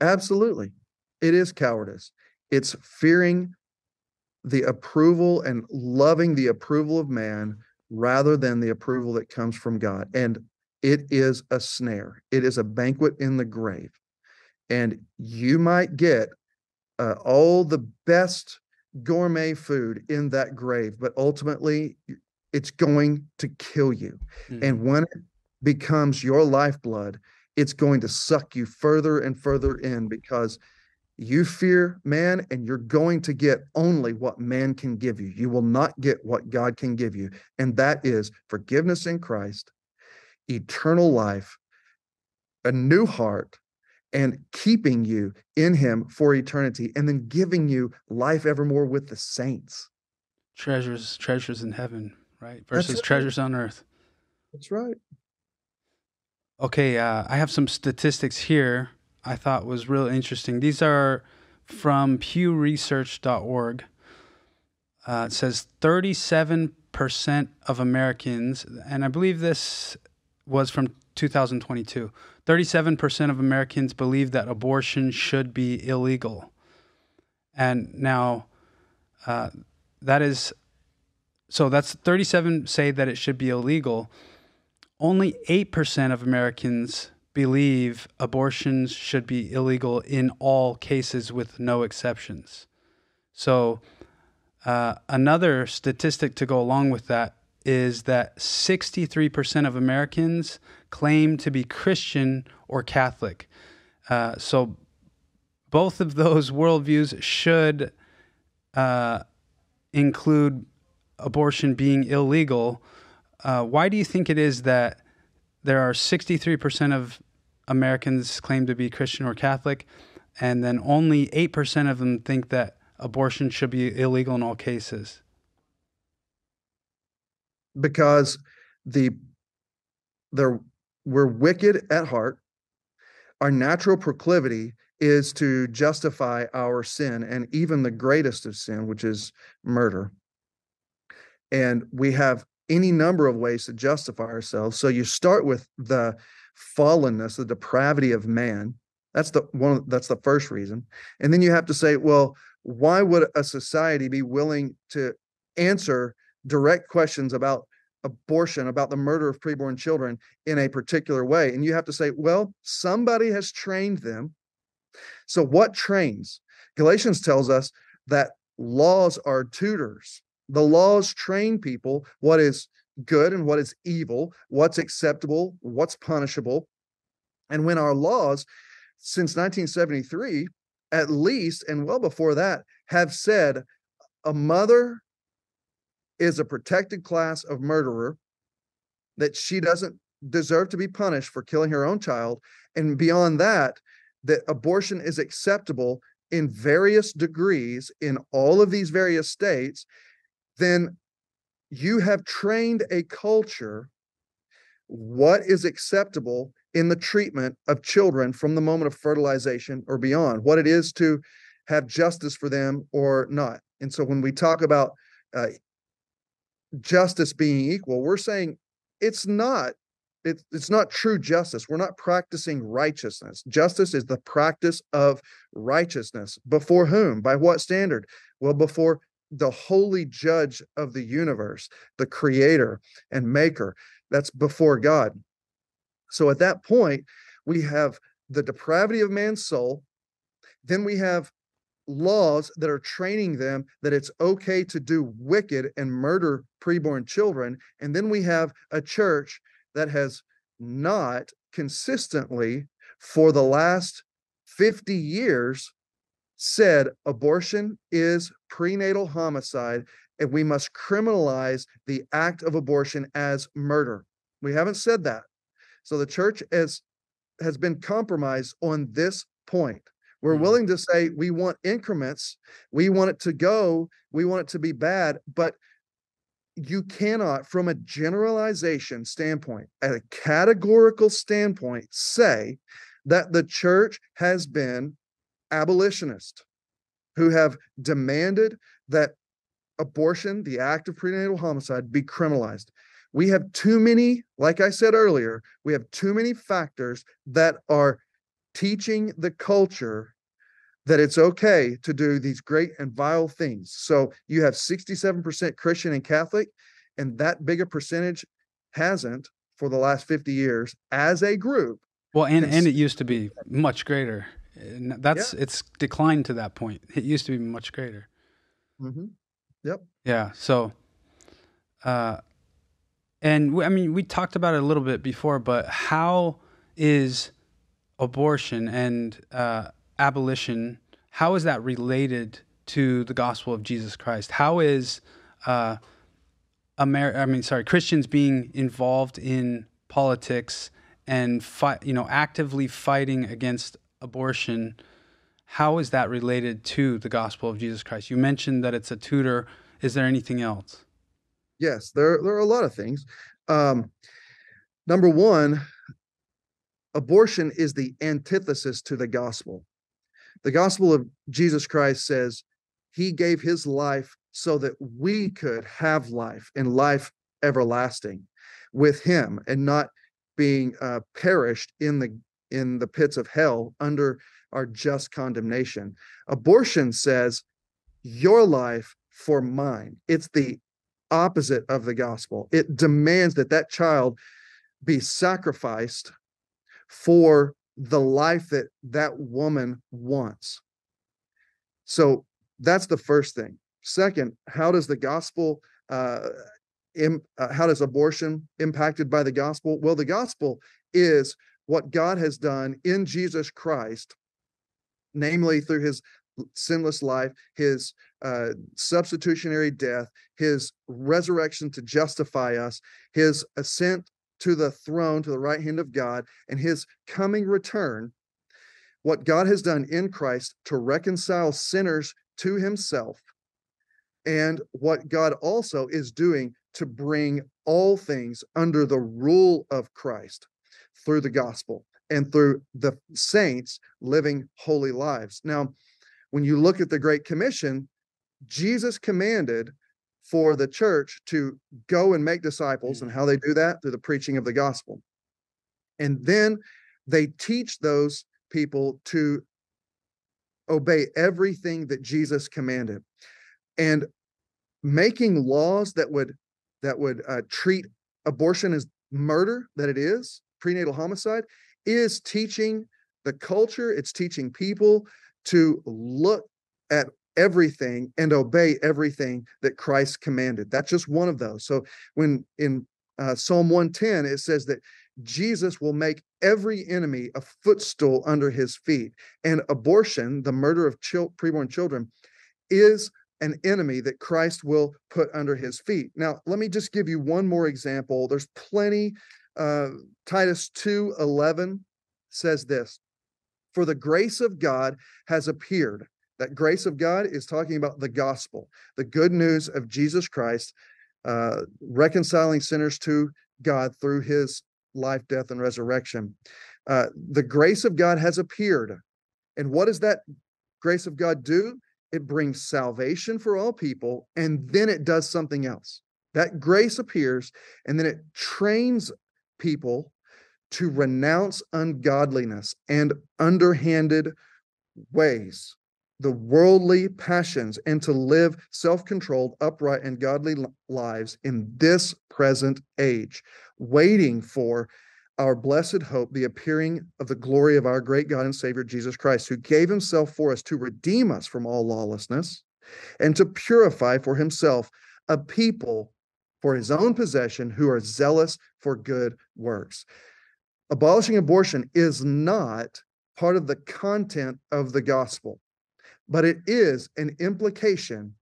Absolutely. It is cowardice. It's fearing the approval and loving the approval of man rather than the approval that comes from God. And it is a snare, it is a banquet in the grave. And you might get uh, all the best gourmet food in that grave, but ultimately it's going to kill you. Mm. And when it becomes your lifeblood, it's going to suck you further and further in because you fear man and you're going to get only what man can give you. You will not get what God can give you. And that is forgiveness in Christ, eternal life, a new heart, and keeping you in him for eternity, and then giving you life evermore with the saints. treasures treasures in heaven, right? Versus right. treasures on earth. That's right. Okay, uh, I have some statistics here I thought was real interesting. These are from pewresearch.org. Uh, it says 37% of Americans, and I believe this was from 2022, 37% of Americans believe that abortion should be illegal. And now uh, that is, so that's 37 say that it should be illegal. Only 8% of Americans believe abortions should be illegal in all cases with no exceptions. So, uh, another statistic to go along with that is that 63% of Americans claim to be Christian or Catholic. Uh, so, both of those worldviews should uh, include abortion being illegal. Uh, why do you think it is that there are 63% of Americans claim to be Christian or Catholic, and then only 8% of them think that abortion should be illegal in all cases? Because the they're we're wicked at heart. Our natural proclivity is to justify our sin and even the greatest of sin, which is murder. And we have any number of ways to justify ourselves. So you start with the fallenness, the depravity of man. That's the one that's the first reason. And then you have to say, well, why would a society be willing to answer direct questions about abortion, about the murder of preborn children in a particular way? And you have to say, well, somebody has trained them. So what trains? Galatians tells us that laws are tutors. The laws train people what is good and what is evil, what's acceptable, what's punishable. And when our laws, since 1973, at least, and well before that, have said a mother is a protected class of murderer, that she doesn't deserve to be punished for killing her own child. And beyond that, that abortion is acceptable in various degrees in all of these various states, then you have trained a culture what is acceptable in the treatment of children from the moment of fertilization or beyond, what it is to have justice for them or not. And so when we talk about uh, justice being equal, we're saying it's not it, it's not true justice. We're not practicing righteousness. Justice is the practice of righteousness. Before whom? By what standard? Well, before the holy judge of the universe, the creator and maker. That's before God. So at that point, we have the depravity of man's soul. Then we have laws that are training them that it's okay to do wicked and murder preborn children. And then we have a church that has not consistently for the last 50 years said abortion is prenatal homicide and we must criminalize the act of abortion as murder. We haven't said that. So the church has has been compromised on this point. We're mm-hmm. willing to say we want increments, we want it to go, we want it to be bad, but you cannot, from a generalization standpoint, at a categorical standpoint, say that the church has been abolitionist who have demanded that abortion, the act of prenatal homicide, be criminalized. We have too many, like I said earlier, we have too many factors that are teaching the culture that it's okay to do these great and vile things. So you have 67% Christian and Catholic, and that big a percentage hasn't for the last 50 years as a group. Well, and, and it used to be much greater. That's yeah. it's declined to that point. It used to be much greater. Mm-hmm. Yep. Yeah. So, uh, and we, I mean, we talked about it a little bit before, but how is abortion and uh, abolition, how is that related to the gospel of Jesus Christ? How is uh, Amer- I mean, sorry, Christians being involved in politics and fight, you know, actively fighting against abortion? How is that related to the gospel of Jesus Christ? You mentioned that it's a tutor. Is there anything else? Yes, there there are a lot of things. Um, number one, abortion is the antithesis to the gospel. The gospel of Jesus Christ says he gave his life so that we could have life and life everlasting with him and not being uh, perished in the in the pits of hell under our just condemnation. Abortion says your life for mine. It's the opposite of the gospel. It demands that that child be sacrificed for the life that that woman wants. So that's the first thing. Second, how does the gospel, uh, Im, uh, how does abortion impacted by the gospel? Well, the gospel is what God has done in Jesus Christ, namely through his sinless life, his uh, substitutionary death, his resurrection to justify us, his ascent to the throne, to the right hand of God, and his coming return, what God has done in Christ to reconcile sinners to himself, and what God also is doing to bring all things under the rule of Christ through the gospel and through the saints living holy lives. Now, when you look at the Great Commission, Jesus commanded for the church to go and make disciples and mm. how they do that through the preaching of the gospel. And then they teach those people to obey everything that Jesus commanded. And making laws that would that would uh, treat abortion as murder that it is prenatal homicide is teaching the culture it's teaching people to look at everything and obey everything that Christ commanded. That's just one of those. So when in uh, Psalm 110, it says that Jesus will make every enemy a footstool under his feet. And abortion, the murder of chil- preborn children, is an enemy that Christ will put under his feet. Now, let me just give you one more example. There's plenty. Uh, Titus 2 11 says this For the grace of God has appeared that grace of God is talking about the gospel, the good news of Jesus Christ, uh, reconciling sinners to God through his life, death, and resurrection. Uh, the grace of God has appeared. And what does that grace of God do? It brings salvation for all people, and then it does something else. That grace appears, and then it trains people to renounce ungodliness and underhanded ways, the worldly passions, and to live self controlled, upright, and godly lives in this present age, waiting for our blessed hope, the appearing of the glory of our great God and Savior Jesus Christ, who gave himself for us to redeem us from all lawlessness and to purify for himself a people for his own possession who are zealous for good works. Abolishing abortion is not part of the content of the gospel, but it is an implication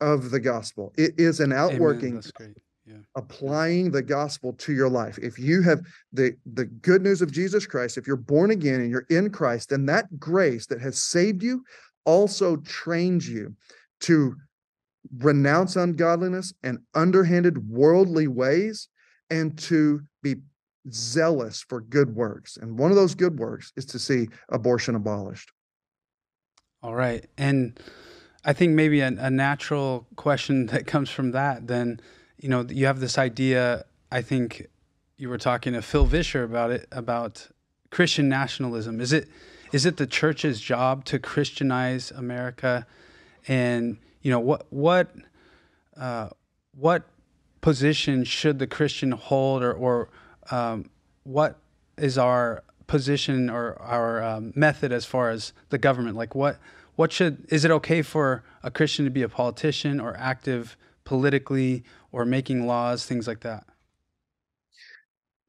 of the gospel. It is an outworking yeah. applying the gospel to your life. If you have the the good news of Jesus Christ, if you're born again and you're in Christ, then that grace that has saved you also trains you to renounce ungodliness and underhanded worldly ways and to be zealous for good works. And one of those good works is to see abortion abolished. All right. And I think maybe a, a natural question that comes from that then you know, you have this idea. I think you were talking to Phil Vischer about it about Christian nationalism. Is it is it the church's job to Christianize America? And you know what what uh, what position should the Christian hold, or or um, what is our position or our um, method as far as the government? Like what what should is it okay for a Christian to be a politician or active politically or making laws, things like that?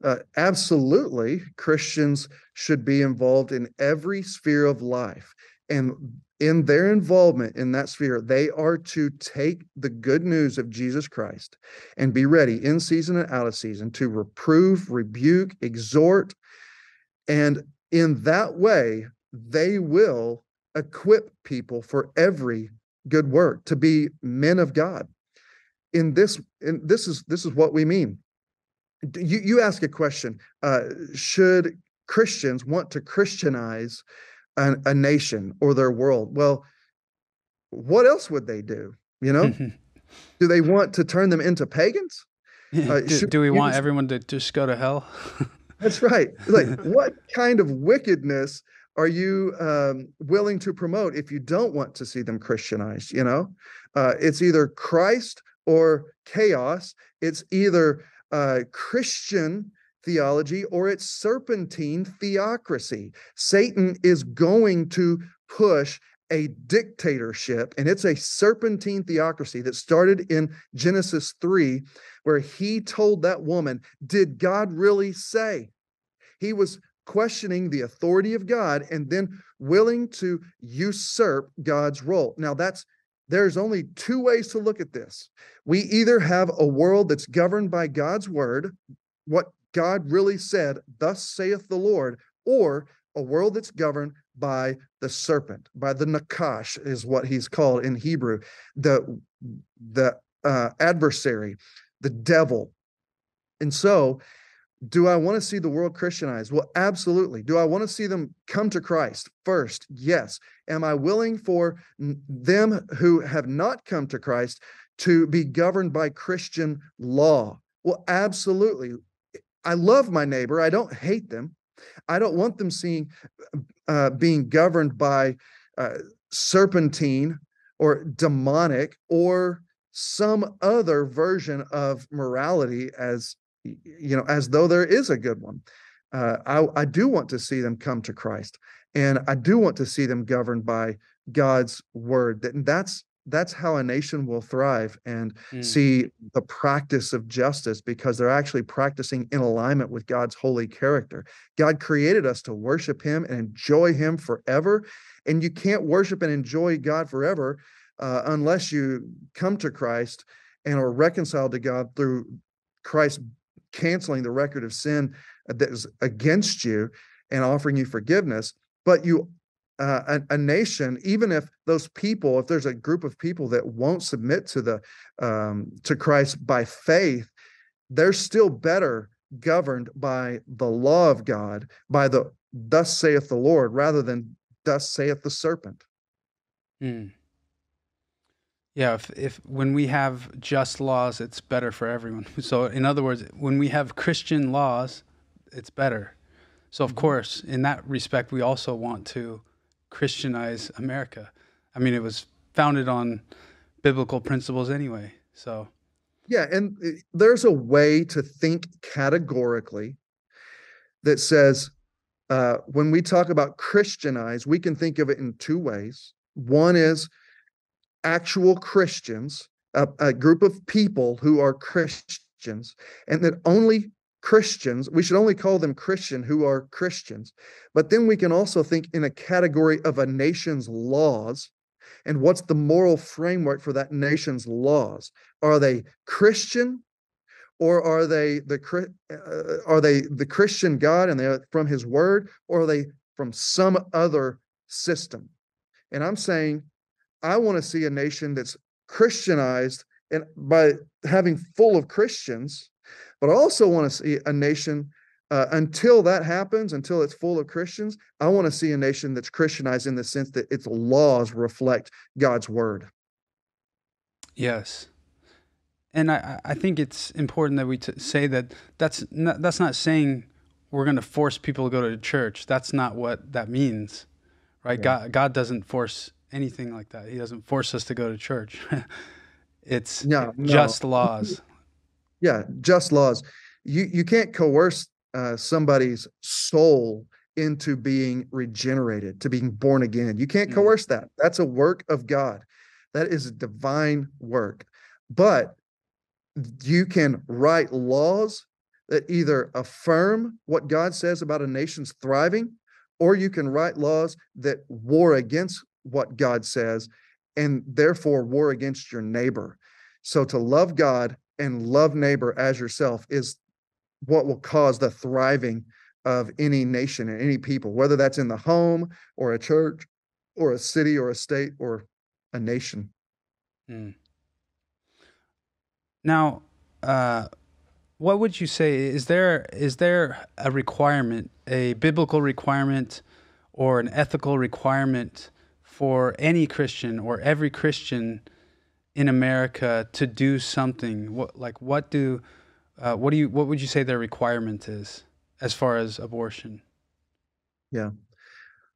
Uh, absolutely. Christians should be involved in every sphere of life. And in their involvement in that sphere, they are to take the good news of Jesus Christ and be ready in season and out of season to reprove, rebuke, exhort. And in that way, they will equip people for every good work to be men of God. In this in this is this is what we mean. You you ask a question uh, should christians want to christianize a, a, nation or their world? Well what else would they do you know? Do they want to turn them into pagans? Uh, do, do, we want everyone to just go to hell that's right like what kind of wickedness are you um, willing to promote if you don't want to see them christianized you know uh, it's either christ or chaos. It's either uh, Christian theology or it's serpentine theocracy. Satan is going to push a dictatorship, and it's a serpentine theocracy that started in Genesis 3, where he told that woman, Did God really say? He was questioning the authority of God and then willing to usurp God's role. Now, that's there's only two ways to look at this. We either have a world that's governed by God's word, what God really said, thus saith the Lord, or a world that's governed by the serpent, by the nakash is what he's called in Hebrew, the the uh, adversary, the devil. And so do I want to see the world Christianized? Well, absolutely. Do I want to see them come to Christ first? Yes. Am I willing for them who have not come to Christ to be governed by Christian law? Well, absolutely. I love my neighbor. I don't hate them. I don't want them seeing uh, being governed by uh, serpentine or demonic or some other version of morality as you know, as though there is a good one. Uh, I, I do want to see them come to Christ, and I do want to see them governed by God's word. That that's that's how a nation will thrive and mm. see the practice of justice because they're actually practicing in alignment with God's holy character. God created us to worship Him and enjoy Him forever, and you can't worship and enjoy God forever uh, unless you come to Christ and are reconciled to God through Christ canceling the record of sin that is against you and offering you forgiveness but you uh, a, a, nation even if those people if there's a group of people that won't submit to the um, to christ by faith they're still better governed by the law of God, by the thus saith the Lord, rather than thus saith the serpent. Mm. Yeah, if, if when we have just laws, it's better for everyone. So, in other words, when we have Christian laws, it's better. So, of mm-hmm. course, in that respect, we also want to Christianize America. I mean, it was founded on biblical principles anyway. So, yeah, and uh, there's a way to think categorically that says uh, when we talk about Christianize, we can think of it in two ways. One is actual Christians, a, a group of people who are Christians, and that only Christians, we should only call them Christian who are Christians. But then we can also think in a category of a nation's laws and what's the moral framework for that nation's laws? Are they Christian or are they the uh, are they the Christian God and they're from his word or are they from some other system? And I'm saying I want to see a nation that's Christianized and by having full of Christians, but I also want to see a nation uh, until that happens, until it's full of Christians, I want to see a nation that's Christianized in the sense that its laws reflect God's word. Yes. And I, I think it's important that we t- say that that's not, that's not saying we're going to force people to go to church. That's not what that means, right? Yeah. God, God doesn't force anything like that. He doesn't force us to go to church. it's no, just no. laws. Yeah, just laws. You you can't coerce uh, somebody's soul into being regenerated, to being born again. You can't mm. coerce that. That's a work of God. That is a divine work. But you can write laws that either affirm what God says about a nation's thriving, or you can write laws that war against what God says and therefore war against your neighbor. So to love God and love neighbor as yourself is what will cause the thriving of any nation and any people, whether that's in the home or a church or a city or a state or a nation. Mm. Now, uh, what would you say is there is there a requirement, a biblical requirement, or an ethical requirement for any Christian or every Christian in America to do something? What like what do uh, what do you what would you say their requirement is as far as abortion? Yeah.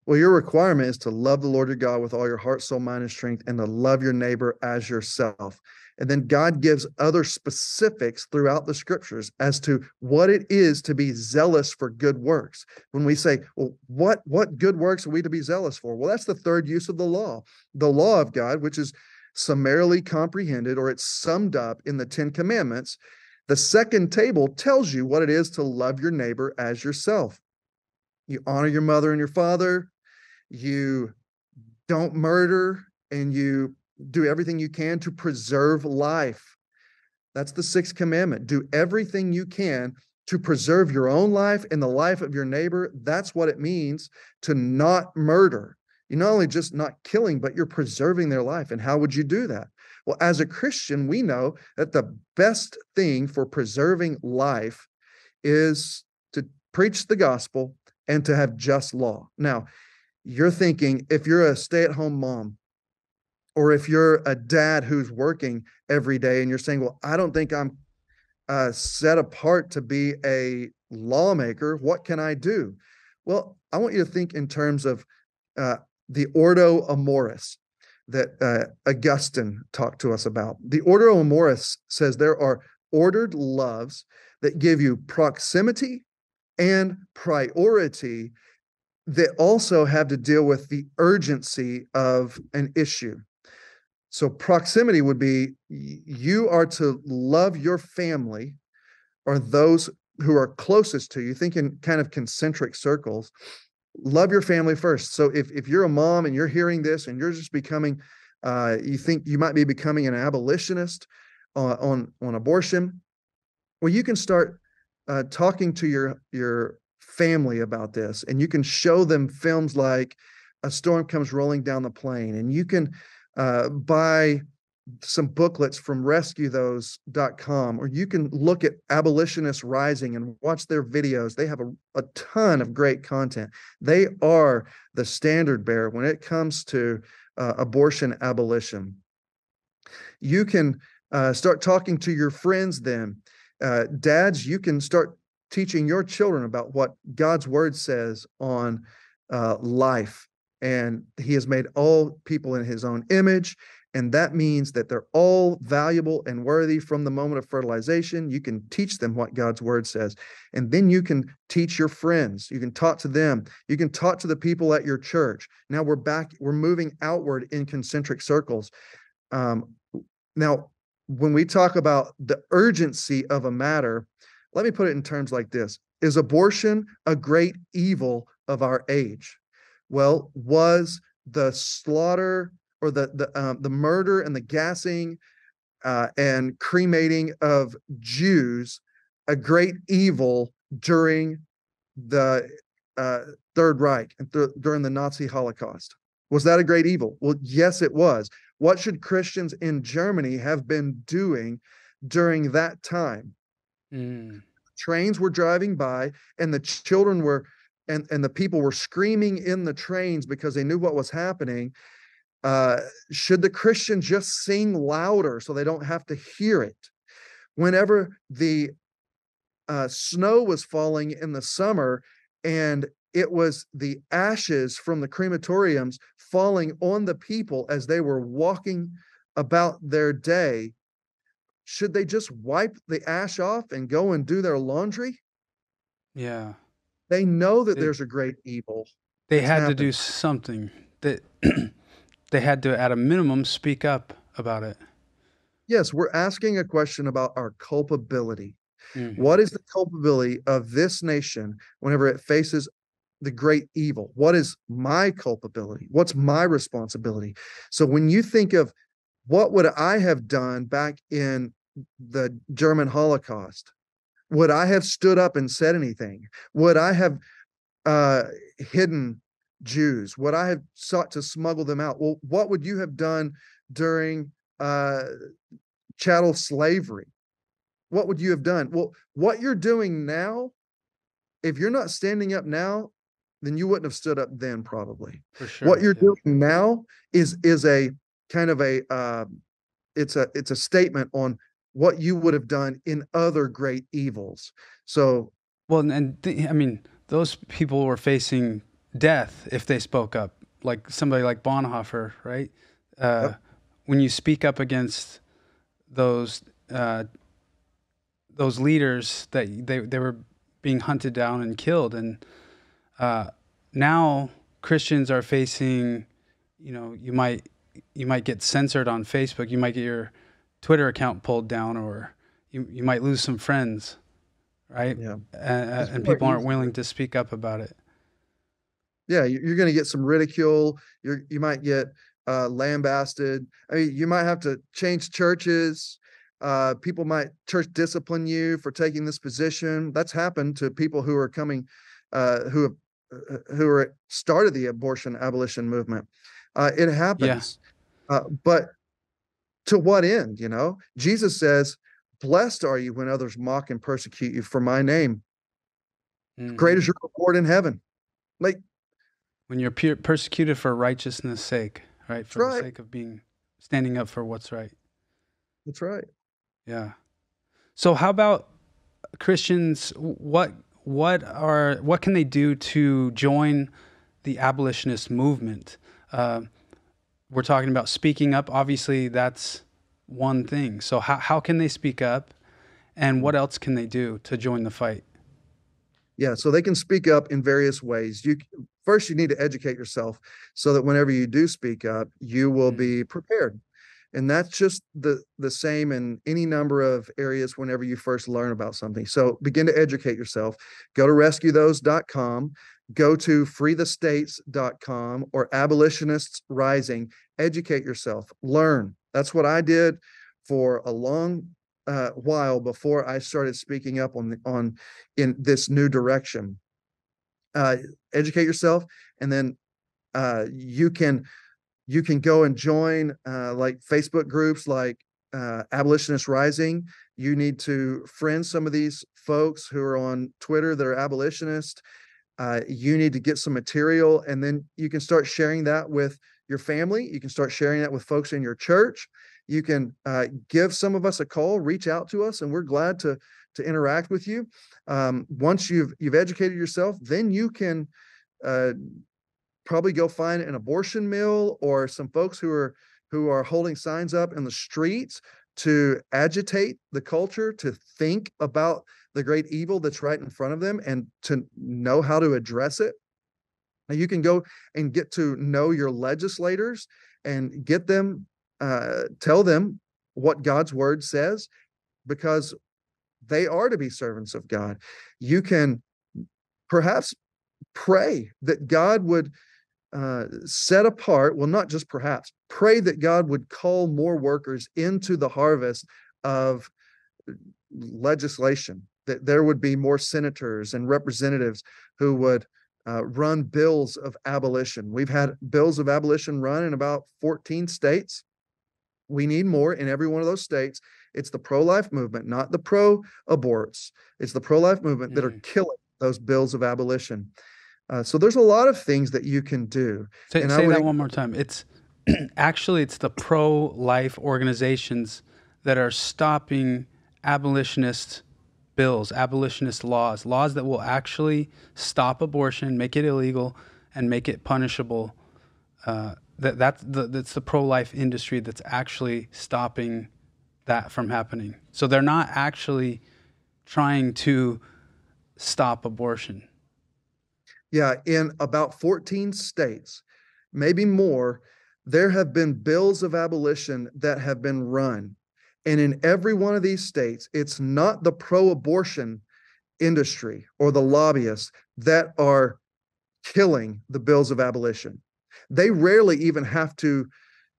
Well, your requirement is to love the Lord your God with all your heart, soul, mind, and strength, and to love your neighbor as yourself. And then God gives other specifics throughout the scriptures as to what it is to be zealous for good works. When we say, well, what, what good works are we to be zealous for? Well, that's the third use of the law. The law of God, which is summarily comprehended or it's summed up in the Ten Commandments, the second table tells you what it is to love your neighbor as yourself. You honor your mother and your father, you don't murder, and you do everything you can to preserve life. That's the sixth commandment. Do everything you can to preserve your own life and the life of your neighbor. That's what it means to not murder. You're not only just not killing, but you're preserving their life. And how would you do that? Well, as a Christian, we know that the best thing for preserving life is to preach the gospel and to have just law. Now, you're thinking if you're a stay at home mom, or if you're a dad who's working every day and you're saying, well, I don't think I'm uh, set apart to be a lawmaker, what can I do? Well, I want you to think in terms of uh, the Ordo Amoris that uh, Augustine talked to us about. The Ordo Amoris says there are ordered loves that give you proximity and priority that also have to deal with the urgency of an issue. So, proximity would be you are to love your family or those who are closest to you, think in kind of concentric circles love your family first. So if if you're a mom and you're hearing this and you're just becoming, uh, you think you might be becoming an abolitionist uh, on on abortion, well, you can start uh, talking to your your family about this, and you can show them films like "A Storm Comes Rolling Down the Plain," and you can uh, buy some booklets from rescuethose.com, or you can look at Abolitionists Rising and watch their videos. They have a, a ton of great content. They are the standard bearer when it comes to uh, abortion abolition. You can uh, start talking to your friends then. Uh, dads, you can start teaching your children about what God's word says on uh, life. And he has made all people in his own image. And that means that they're all valuable and worthy from the moment of fertilization. You can teach them what God's word says. And then you can teach your friends. You can talk to them. You can talk to the people at your church. Now we're back, we're moving outward in concentric circles. Um, now, when we talk about the urgency of a matter, let me put it in terms like this Is abortion a great evil of our age? Well, was the slaughter or the the um, the murder and the gassing uh, and cremating of Jews a great evil during the uh, Third Reich and th- during the Nazi Holocaust? Was that a great evil? Well, yes, it was. What should Christians in Germany have been doing during that time? Mm. Trains were driving by, and the children were, and, and the people were screaming in the trains because they knew what was happening. Uh, should the Christian just sing louder so they don't have to hear it? Whenever the uh, snow was falling in the summer and it was the ashes from the crematoriums falling on the people as they were walking about their day. Should they just wipe the ash off and go and do their laundry? Yeah. They know that they, there's a great evil. They had happened. to do something. That they had to, at a minimum, speak up about it. Yes, we're asking a question about our culpability. Mm-hmm. What is the culpability of this nation whenever it faces the great evil? What is my culpability? What's my responsibility? So when you think of what would I have done back in the German Holocaust? Would I have stood up and said anything? Would I have uh, hidden Jews? Would I have sought to smuggle them out? Well, what would you have done during uh, chattel slavery? What would you have done? Well, what you're doing now, if you're not standing up now, then you wouldn't have stood up then probably. Sure, what you're yeah. doing now is is a kind of a uh, it's a it's a statement on what you would have done in other great evils. So well, and I mean those people were facing death if they spoke up, like somebody like Bonhoeffer, right? Uh, yep. When you speak up against those uh, those leaders that they they were being hunted down and killed, and uh, now Christians are facing, you know, you might you might get censored on Facebook, you might get your Twitter account pulled down, or you you might lose some friends, right? Yeah, and, and people aren't willing to speak up about it. Yeah, you're going to get some ridicule. You you might get uh, lambasted. I mean, you might have to change churches. Uh, people might church discipline you for taking this position. That's happened to people who are coming, uh, who have uh, who are started the abortion abolition movement. Uh, it happens, yeah. uh, but to what end? You know, Jesus says, "Blessed are you when others mock and persecute you for my name. Mm-hmm. Great is mm-hmm. your reward in heaven." Like when you're persecuted for righteousness' sake, right? For right. the sake of being standing up for what's right. That's right. Yeah. So how about Christians? What what are what can they do to join the abolitionist movement? Uh, we're talking about speaking up. Obviously, that's one thing. So how how can they speak up, and what else can they do to join the fight? Yeah, so they can speak up in various ways. You first you need to educate yourself so that whenever you do speak up, you will mm-hmm. be prepared and that's just the the same in any number of areas whenever you first learn about something so begin to educate yourself go to rescuethose.com go to freethestates.com or abolitionists rising educate yourself learn that's what i did for a long uh, while before i started speaking up on the, on in this new direction uh, educate yourself and then uh, you can you can go and join uh, like Facebook groups like uh, Abolitionist Rising. You need to friend some of these folks who are on Twitter that are abolitionist. Uh, you need to get some material, and then you can start sharing that with your family. You can start sharing that with folks in your church. You can uh, give some of us a call, reach out to us, and we're glad to to interact with you. Um, once you've you've educated yourself, then you can uh, probably go find an abortion mill or some folks who are who are holding signs up in the streets to agitate the culture, to think about the great evil that's right in front of them, and to know how to address it. Now you can go and get to know your legislators and get them, uh, tell them what God's word says, because they are to be servants of God. You can perhaps pray that God would uh, set apart, well, not just perhaps, pray that God would call more workers into the harvest of legislation, that there would be more senators and representatives who would uh, run bills of abolition. We've had bills of abolition run in about 14 states. We need more in every one of those states. It's the pro life movement, not the pro aborts. It's the pro life movement mm-hmm. that are mm. killing those bills of abolition. Uh, so there's a lot of things that you can do. Say, and say that one more time. It's actually it's the pro life organizations that are stopping abolitionist bills, abolitionist laws, laws that will actually stop abortion, make it illegal, and make it punishable. Uh, that that's the that's the pro life industry that's actually stopping that from happening. So they're not actually trying to stop abortion. Yeah, in about 14 states, maybe more, there have been bills of abolition that have been run. And in every one of these states, it's not the pro abortion industry or the lobbyists that are killing the bills of abolition. They rarely even have to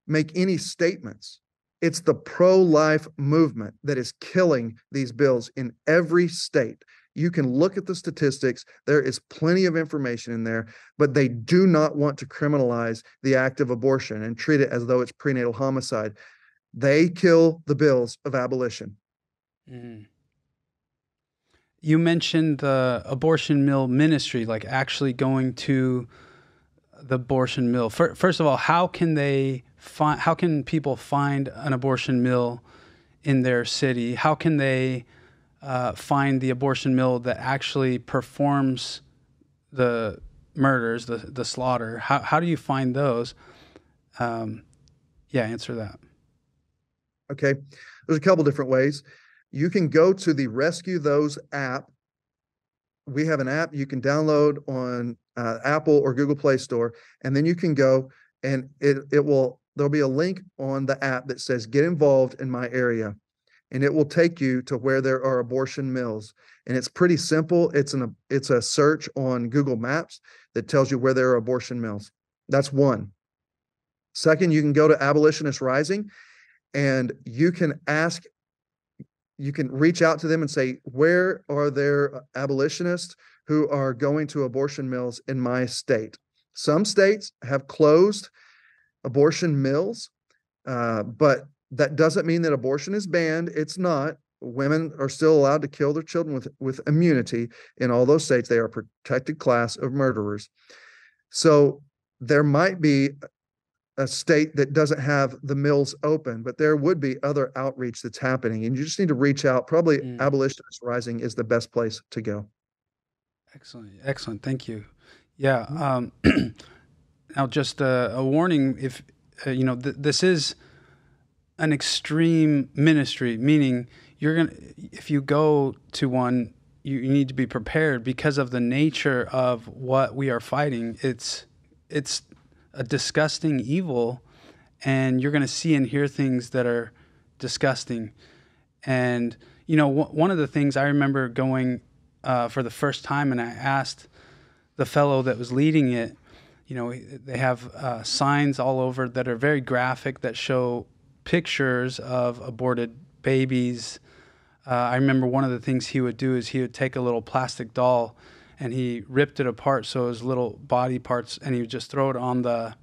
make any statements. It's the pro life movement that is killing these bills in every state. You can look at the statistics. There is plenty of information in there, but they do not want to criminalize the act of abortion and treat it as though it's prenatal homicide. They kill the bills of abolition. Mm. You mentioned the abortion mill ministry, like actually going to the abortion mill. First of all, how can they find? How can people find an abortion mill in their city? How can they uh, find the abortion mill that actually performs the murders, the the slaughter? How how do you find those? Um, yeah, answer that. Okay, there's a couple different ways. You can go to the Rescue Those app. We have an app you can download on uh, Apple or Google Play Store, and then you can go and it it will there'll be a link on the app that says "Get involved in my area." And it will take you to where there are abortion mills and it's pretty simple it's an it's a search on google maps that tells you where there are abortion mills. That's one. Second you can go to abolitionist rising and you can ask you can reach out to them and say where are there abolitionists who are going to abortion mills in my state? Some states have closed abortion mills uh, but that doesn't mean that abortion is banned. It's not. Women are still allowed to kill their children with, with immunity in all those states. They are a protected class of murderers. So there might be a state that doesn't have the mills open, but there would be other outreach that's happening. And you just need to reach out. Probably mm. Abolitionist Rising is the best place to go. Excellent. Excellent. Thank you. Yeah. Mm-hmm. Um, now, just a, a warning if, uh, you know, th- this is an extreme ministry, meaning you're to, if you go to one, you, you need to be prepared because of the nature of what we are fighting. It's, it's a disgusting evil, and you're to see and hear things that are disgusting. And, you know, w- one of the things I remember going uh, for the first time, and I asked the fellow that was leading it, you know, they have uh, signs all over that are very graphic that show pictures of aborted babies. Uh, I remember one of the things he would do is he would take a little plastic doll and he ripped it apart so his little body parts and he would just throw it on the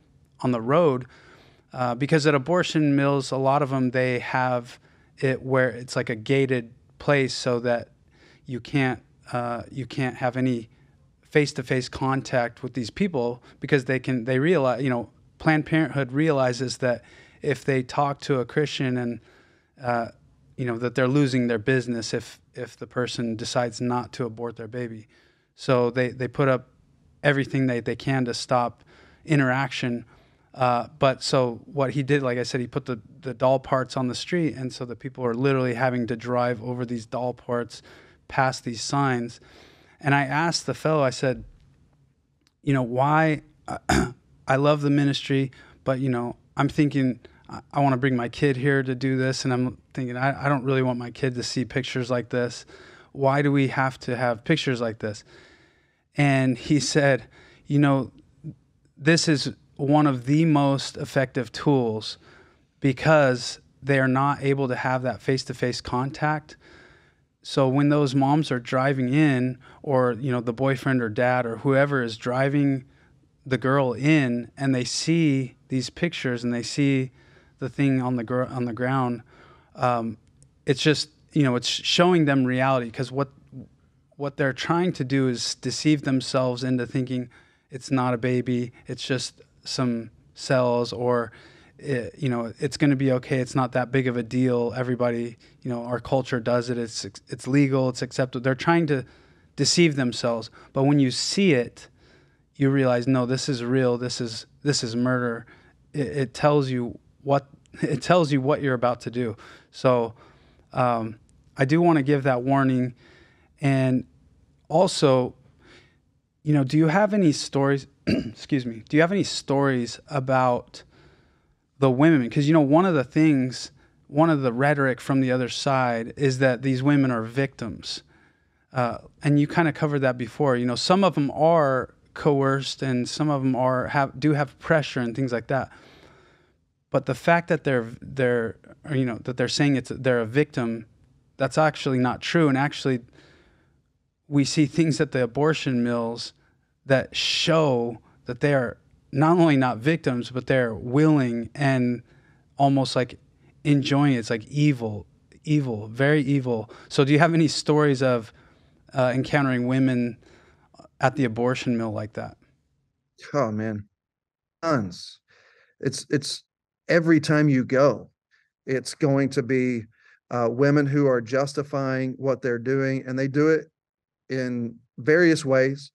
on the road uh, because at abortion mills, a lot of them they have it where it's like a gated place so that you can't uh, you can't have any face-to-face contact with these people because they can they realize you know Planned Parenthood realizes that if they talk to a Christian and uh, you know that they're losing their business if if the person decides not to abort their baby. So they, they put up everything they, they can to stop interaction. Uh, but so what he did, like I said, he put the, the doll parts on the street, and so the people are literally having to drive over these doll parts, past these signs. And I asked the fellow, I said, you know, why? I love the ministry, but you know, I'm thinking I, want to bring my kid here to do this, and I'm thinking I, I don't really want my kid to see pictures like this. Why do we have to have pictures like this? And he said, you know, this is one of the most effective tools because they are not able to have that face-to-face contact. So when those moms are driving in or you know the boyfriend or dad or whoever is driving the girl in and they see these pictures and they see the thing on the gr- on the ground um, it's just you know it's showing them reality because what what they're trying to do is deceive themselves into thinking it's not a baby it's just some cells or it, you know it's going to be okay it's not that big of a deal everybody you know our culture does it it's it's legal it's accepted they're trying to deceive themselves. But when you see it you realize no this is real this is this is murder. It, it tells you what it tells you what you're about to do so um, I do want to give that warning. And also, you know, do you have any stories? excuse me. Do you have any stories about the women? Because, you know, one of the things, one of the rhetoric from the other side is that these women are victims. Uh, and you kind of covered that before. You know, some of them are coerced and some of them are have do have pressure and things like that. But the fact that they're they're you know that they're saying it's they're a victim, that's actually not true. And actually, we see things at the abortion mills that show that they are not only not victims, but they're willing and almost like enjoying it. It's like evil, evil, very evil. So, do you have any stories of uh, encountering women at the abortion mill like that? Oh man, tons. It's it's every time you go, it's going to be uh, women who are justifying what they're doing, and they do it in various ways.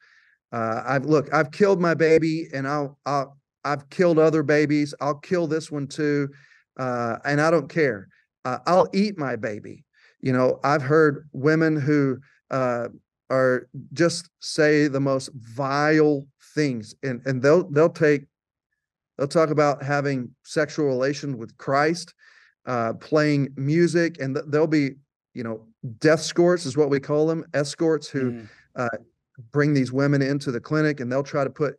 Uh, I've look, I've killed my baby, and I'll, I'll, I've killed other babies. I'll kill this one too, uh, and I don't care. Uh, I'll eat my baby. You know, I've heard women who uh, are just say the most vile things, and and they'll they'll take They'll talk about having sexual relations with Christ, uh, playing music, and th- there'll be, you know, death escorts is what we call them, escorts who mm. uh, bring these women into the clinic, and they'll try to put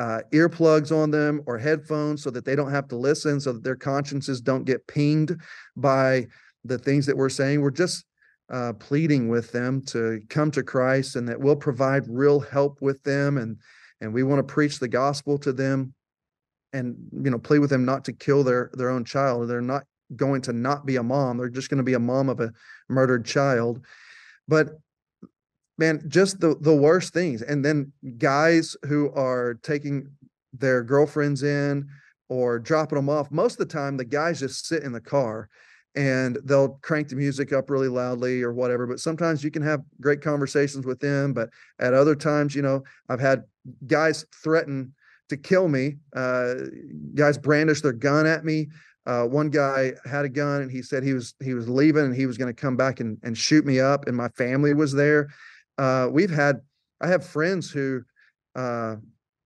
uh, earplugs on them or headphones so that they don't have to listen, so that their consciences don't get pinged by the things that we're saying. We're just uh, pleading with them to come to Christ, and that we'll provide real help with them, and and we want to preach the gospel to them and you know play with them not to kill their their own child. They're not going to not be a mom. They're just going to be a mom of a murdered child. But man just the the worst things. And then guys who are taking their girlfriends in or dropping them off most of the time the guys just sit in the car and they'll crank the music up really loudly or whatever. But sometimes you can have great conversations with them. But at other times you know i've had guys threaten to kill me. Uh, guys brandished their gun at me. Uh, one guy had a gun and he said he was he was leaving and he was going to come back and, and shoot me up. And my family was there. Uh, we've had I have friends who uh,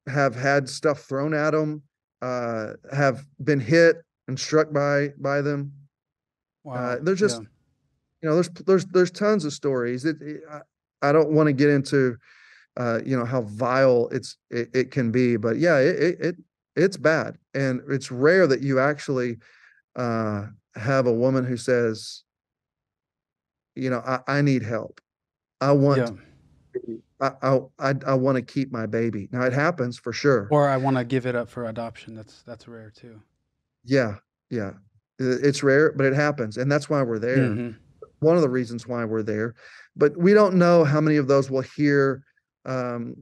have had stuff thrown at them, uh, have been hit and struck by by them. Uh, wow. there's just yeah. you know there's there's there's tons of stories. It, it I, I don't want to get into uh, you know how vile it's it, it can be. But yeah, it, it it's bad, and it's rare that you actually uh, have a woman who says, you know, I, I need help. I want. Yeah. I I I, I want to keep my baby. Now it happens for sure. Or I want to give it up for adoption. That's that's rare too. Yeah, yeah. It's rare, but it happens, and that's why we're there. Mhm. One of the reasons why we're there, but we don't know how many of those will hear um,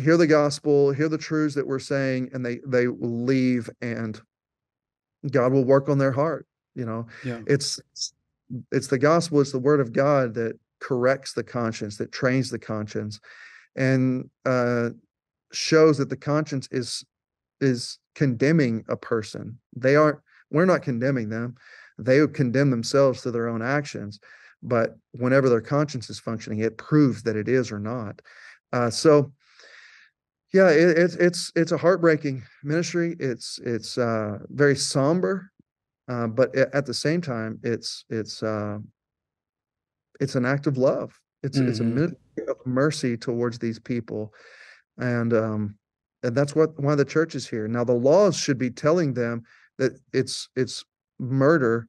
hear the gospel, hear the truths that we're saying, and they they will leave, and God will work on their heart. You know, Yeah. it's it's the gospel, it's the word of God that corrects the conscience, that trains the conscience, and uh, shows that the conscience is is condemning a person. They aren't. We're not condemning them. They would condemn themselves to their own actions. But whenever their conscience is functioning, it proves that it is or not. Uh, so, yeah, it, it's it's it's a heartbreaking ministry. It's it's uh, very somber, uh, but at the same time, it's it's uh, it's an act of love. It's it's a Mhm. ministry of mercy towards these people, and um, and that's what why the church is here. Now, the laws should be telling them that it's it's murder,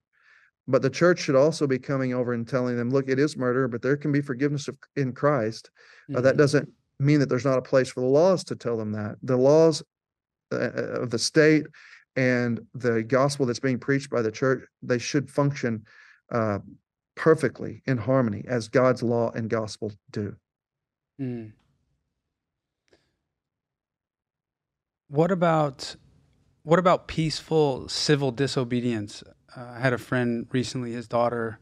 but the church should also be coming over and telling them, look, it is murder, but there can be forgiveness of, in Christ. Uh, that Mhm. doesn't mean that there's not a place for the laws to tell them that. The laws uh, uh, of the state and the gospel that's being preached by the church, they should function uh, perfectly in harmony as God's law and gospel do. Mm. What about what about peaceful civil disobedience? Uh, I had a friend recently. His daughter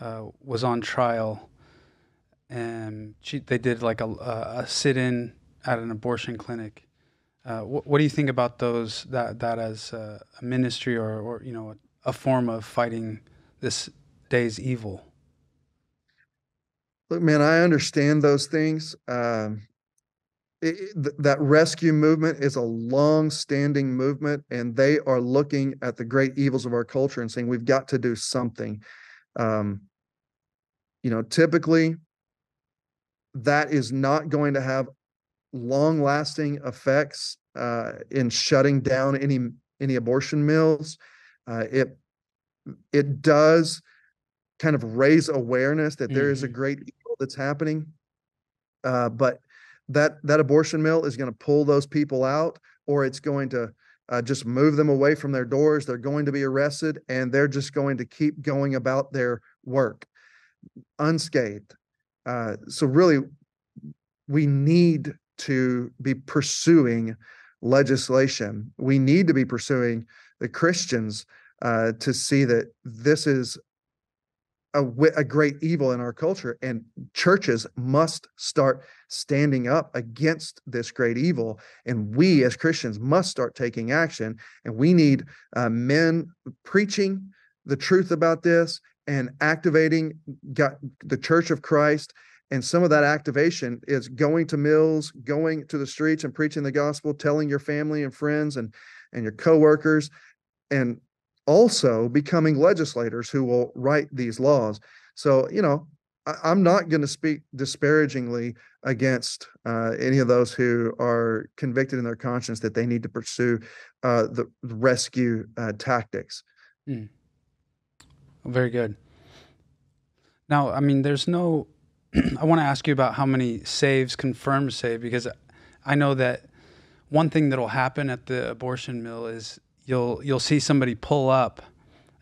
uh, was on trial, and she they did like a, a sit-in at an abortion clinic. Uh, what, what do you think about those that that as a, ministry or or you know a, a form of fighting this day's evil? Look, man, I understand those things. Um, it, it- th- that rescue movement is a long-standing movement, and they are looking at the great evils of our culture and saying we've got to do something. Um, you know, typically, that is not going to have long-lasting effects uh, in shutting down any any abortion mills. Uh, it it does kind of raise awareness that there is a Mhm. great evil that's happening. Uh, but that that abortion mill is going to pull those people out, or it's going to uh, just move them away from their doors. They're going to be arrested, and they're just going to keep going about their work unscathed. Uh, so really, we need to be pursuing legislation. We need to be pursuing the Christians uh, to see that this is a, a great evil in our culture, and churches must start standing up against this great evil. And we as Christians must start taking action. And we need uh, men preaching the truth about this and activating God, the Church of Christ. And some of that activation is going to mills, going to the streets and preaching the gospel, telling your family and friends and and your coworkers, and also becoming legislators who will write these laws. So, you know, I, I'm not going to speak disparagingly against uh, any of those who are convicted in their conscience that they need to pursue uh, the rescue uh, tactics. Very good. Now, I mean, there's no. I want to ask you about how many saves confirmed save because I know that one thing that'll happen at the abortion mill is you'll you'll see somebody pull up,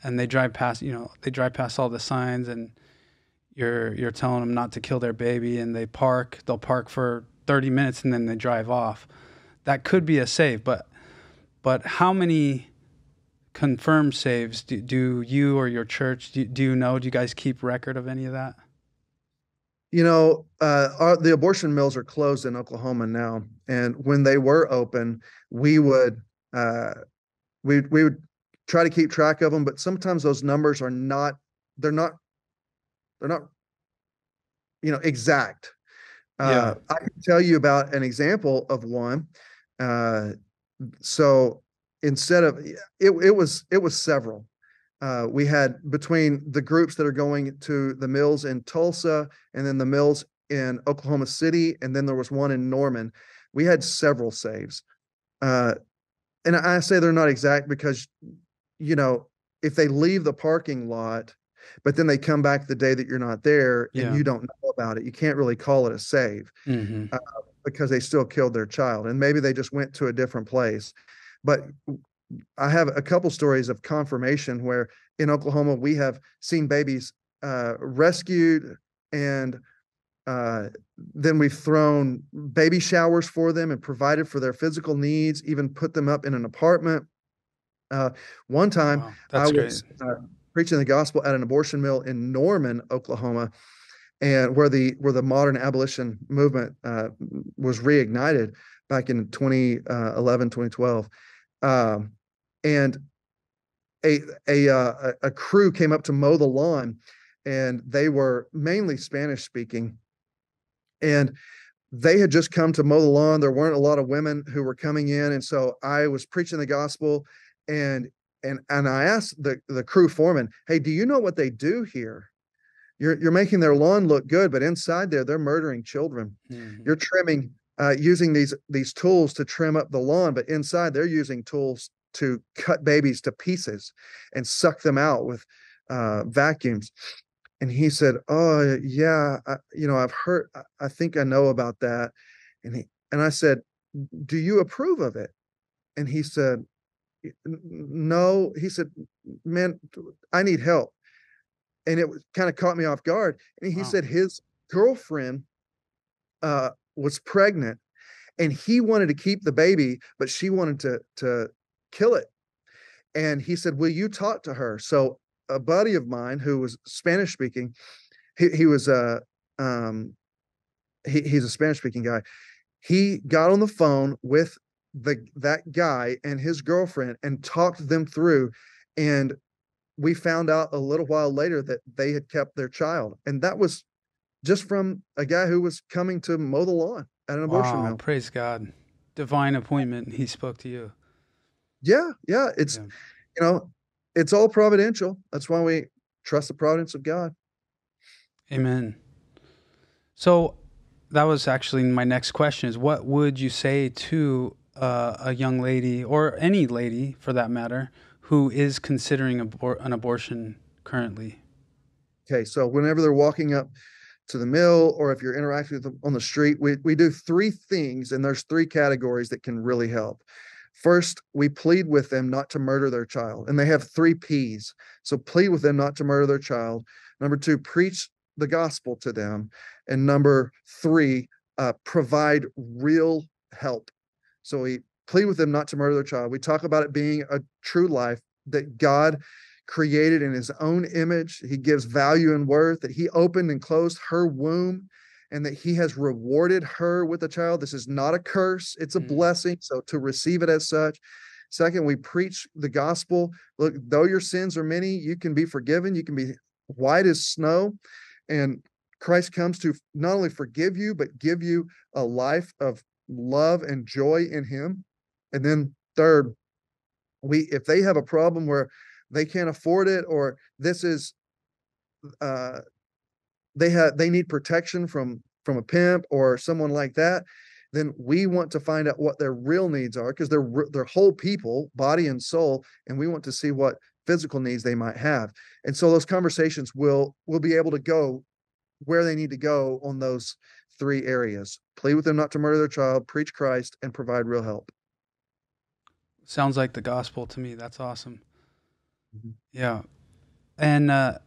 and they drive past. You know, they drive past all the signs, and you're you're telling them not to kill their baby, and they park. They'll park for 30 minutes, and then they drive off. That could be a save, but but how many confirmed saves do, do you or your church do, do you know do you guys keep record of any of that You know, uh, our, the abortion mills are closed in Oklahoma now, and when they were open, we would uh, we we would try to keep track of them, but sometimes those numbers are not they're not they're not you know exact. Yeah. Uh, I can tell you about an example of one. Uh, so instead of it, it was it was several. Uh, we had between the groups that are going to the mills in Tulsa and then the mills in Oklahoma City, and then there was one in Norman. We had several saves. Uh, and I say they're not exact because, you know, if they leave the parking lot, but then they come back the day that you're not there and Yeah. you don't know about it, you can't really call it a save mm-hmm. because they still killed their child. And maybe they just went to a different place. But I have a couple stories of confirmation where in Oklahoma we have seen babies uh, rescued and uh, then we've thrown baby showers for them and provided for their physical needs, even put them up in an apartment. Uh, one time, wow, I was uh, preaching the gospel at an abortion mill in Norman, Oklahoma, and where the where the modern abolition movement uh, was reignited back in 2011, 2012. Um, and a a uh, a crew came up to mow the lawn, and they were mainly Spanish speaking, and they had just come to mow the lawn. There weren't a lot of women who were coming in, and so I was preaching the gospel, and and and I asked the the crew foreman, "Hey, do you know what they do here?" You're you're making their lawn look good, but inside there, they're murdering children. Mm-hmm. You're trimming uh, using these these tools to trim up the lawn, but inside they're using tools to cut babies to pieces and suck them out with uh, vacuums. And he said, "Oh yeah, I, you know I've heard. I think I know about that." And he and I said, "Do you approve of it?" And he said, "No." He said, "Man, I need help." And it was kind of caught me off guard. And he wow. said his girlfriend uh, was pregnant and he wanted to keep the baby but she wanted to to kill it and he said will you talk to her so a buddy of mine who was spanish speaking he, he was a uh, um he, he's a spanish speaking guy he got on the phone with the that guy and his girlfriend and talked them through and we found out a little while later that they had kept their child and that was just from a guy who was coming to mow the lawn at an abortion wow, mill. Praise God. Divine appointment. He spoke to you. Yeah, yeah. It's yeah. you know, it's all providential. That's why we trust the providence of God. Amen. So that was actually my next question is what would you say to uh, a young lady or any lady for that matter who is considering abor- an abortion currently? Okay, so whenever they're walking up to the mill or if you're interacting with them on the street, we, we do three things, and there's three categories that can really help. First, we plead with them not to murder their child, and they have three P's. So plead with them not to murder their child. Number two, preach the gospel to them. And number three, uh, provide real help. So we plead with them not to murder their child. We talk about it being a true life that God created in his own image. He gives value and worth, that he opened and closed her womb, and that he has rewarded her with a child. This is not a curse, it's a mm. blessing. So to receive it as such. Second, we preach the gospel. Look, though your sins are many, you can be forgiven. You can be white as snow. And Christ comes to not only forgive you, but give you a life of love and joy in him. And then third, we if they have a problem where they can't afford it or this is uh they have they need protection from from a pimp or someone like that then we want to find out what their real needs are because they're they're whole people body and soul and we want to see what physical needs they might have and so those conversations will will be able to go where they need to go on those three areas plead with them not to murder their child preach christ and provide real help sounds like the gospel to me that's awesome Mm-hmm. Yeah. And uh,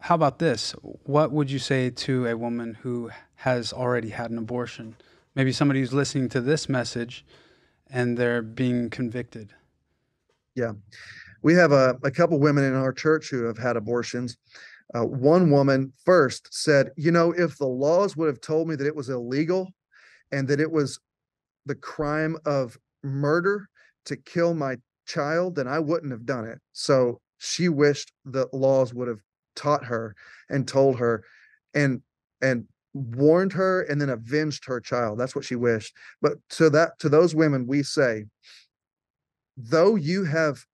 how about this? What would you say to a woman who has already had an abortion? Maybe somebody who's listening to this message and they're being convicted. Yeah. We have a, a couple women in our church who have had abortions. Uh, one woman first said, You know, if the laws would have told me that it was illegal and that it was the crime of murder to kill my child, then I wouldn't have done it. So she wished the laws would have taught her and told her and and warned her and then avenged her child. That's what she wished. But to that to those women we say though you have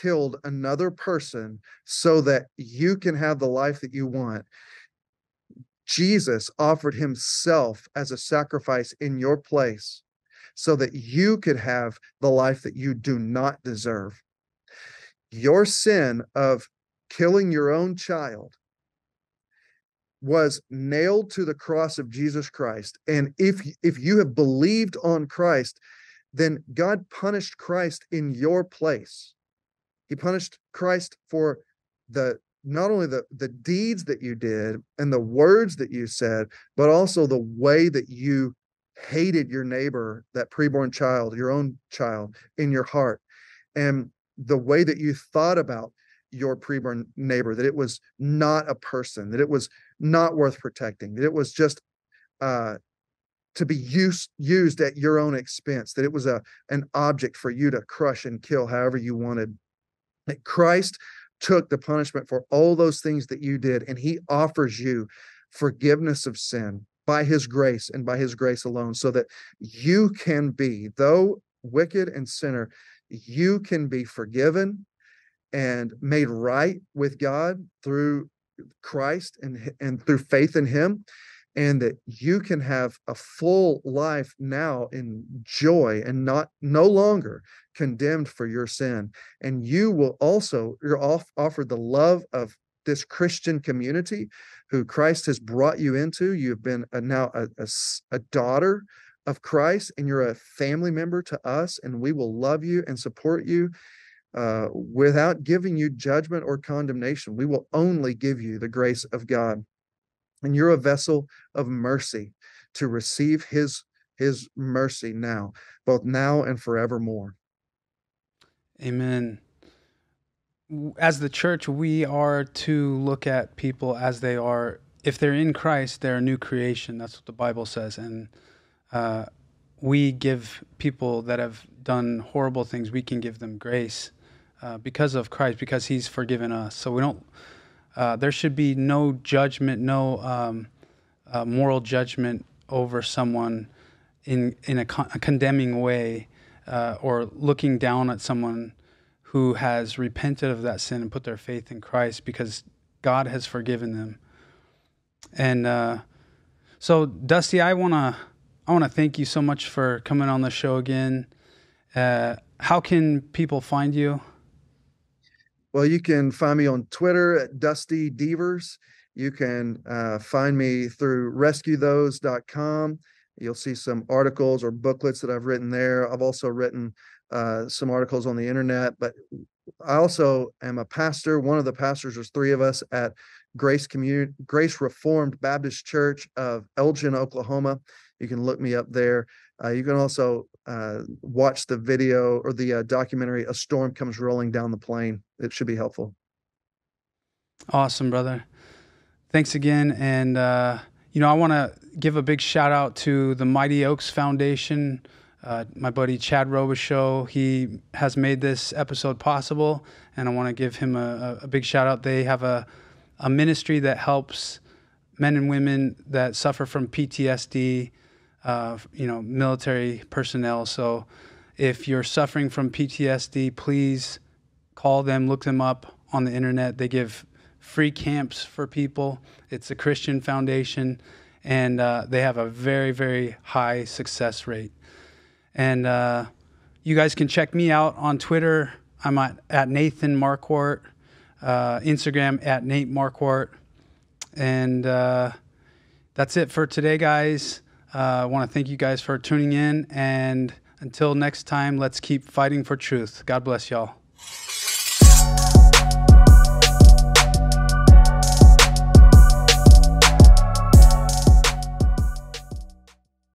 killed another person so that you can have the life that you want Jesus offered himself as a sacrifice in your place so that you could have the life that you do not deserve. Your sin of killing your own child was nailed to the cross of Jesus Christ. And if if you have believed on Christ, then God punished Christ in your place. He punished Christ for the not only the the deeds that you did and the words that you said, but also the way that you hated your neighbor, that preborn child, your own child, in your heart, and the way that you thought about your preborn neighbor, that it was not a person, that it was not worth protecting, that it was just uh, to be used used at your own expense, that it was a an object for you to crush and kill however you wanted. That Christ took the punishment for all those things that you did, and he offers you forgiveness of sin by his grace and by his grace alone, so that you can be, though wicked and sinner, you can be forgiven and made right with God through Christ and, and through faith in him and that you can have a full life now in joy and not no longer condemned for your sin. And you will also you're off, offered the love of this christian community who christ has brought you into. You've been a, now a, a, a daughter of christ and you're a family member to us and we will love you and support you uh, without giving you judgment or condemnation. We will only give you the grace of god. And you're a vessel of mercy to receive his his mercy now both now and forevermore. Amen. As the church we are to look at people as they are. If they're in christ they're a new creation. That's what the bible says. And uh, we give people that have done horrible things we can give them grace uh, because of christ because he's forgiven us so we don't uh, there should be no judgment, no um, uh, moral judgment over someone in in a, con- a condemning way, uh, or looking down at someone who has repented of that sin and put their faith in Christ because God has forgiven them. And uh, so, Dusty, I wanna I wanna thank you so much for coming on the show again. Uh, how can people find you? Well, you can find me on Twitter at Dusty Deevers. You can uh, find me through rescuethose.com. You'll see some articles or booklets that I've written there. I've also written uh, some articles on the internet, but I also am a pastor. One of the pastors, there's three of us at Grace Community, Grace Reformed Baptist Church of Elgin, Oklahoma. You can look me up there. Uh, you can also uh, watch the video or the uh, documentary "A Storm Comes Rolling Down the Plain." It should be helpful. Awesome, brother. Thanks again, and uh, you know I want to give a big shout out to the Mighty Oaks Foundation. Uh, my buddy Chad Robichaux, he has made this episode possible, and I want to give him a, a big shout out. They have a a ministry that helps men and women that suffer from PTSD uh, you know, military personnel. So if you're suffering from PTSD, please call them, look them up on the internet. They give free camps for people. It's a Christian foundation, and uh, they have a very, very high success rate. And uh, you guys can check me out on Twitter. I'm at, at Nathan Marquardt, uh, Instagram at Nate Marquardt. And uh, that's it for today, guys. Uh, I want to thank you guys for tuning in. And until next time, let's keep fighting for truth. God bless y'all.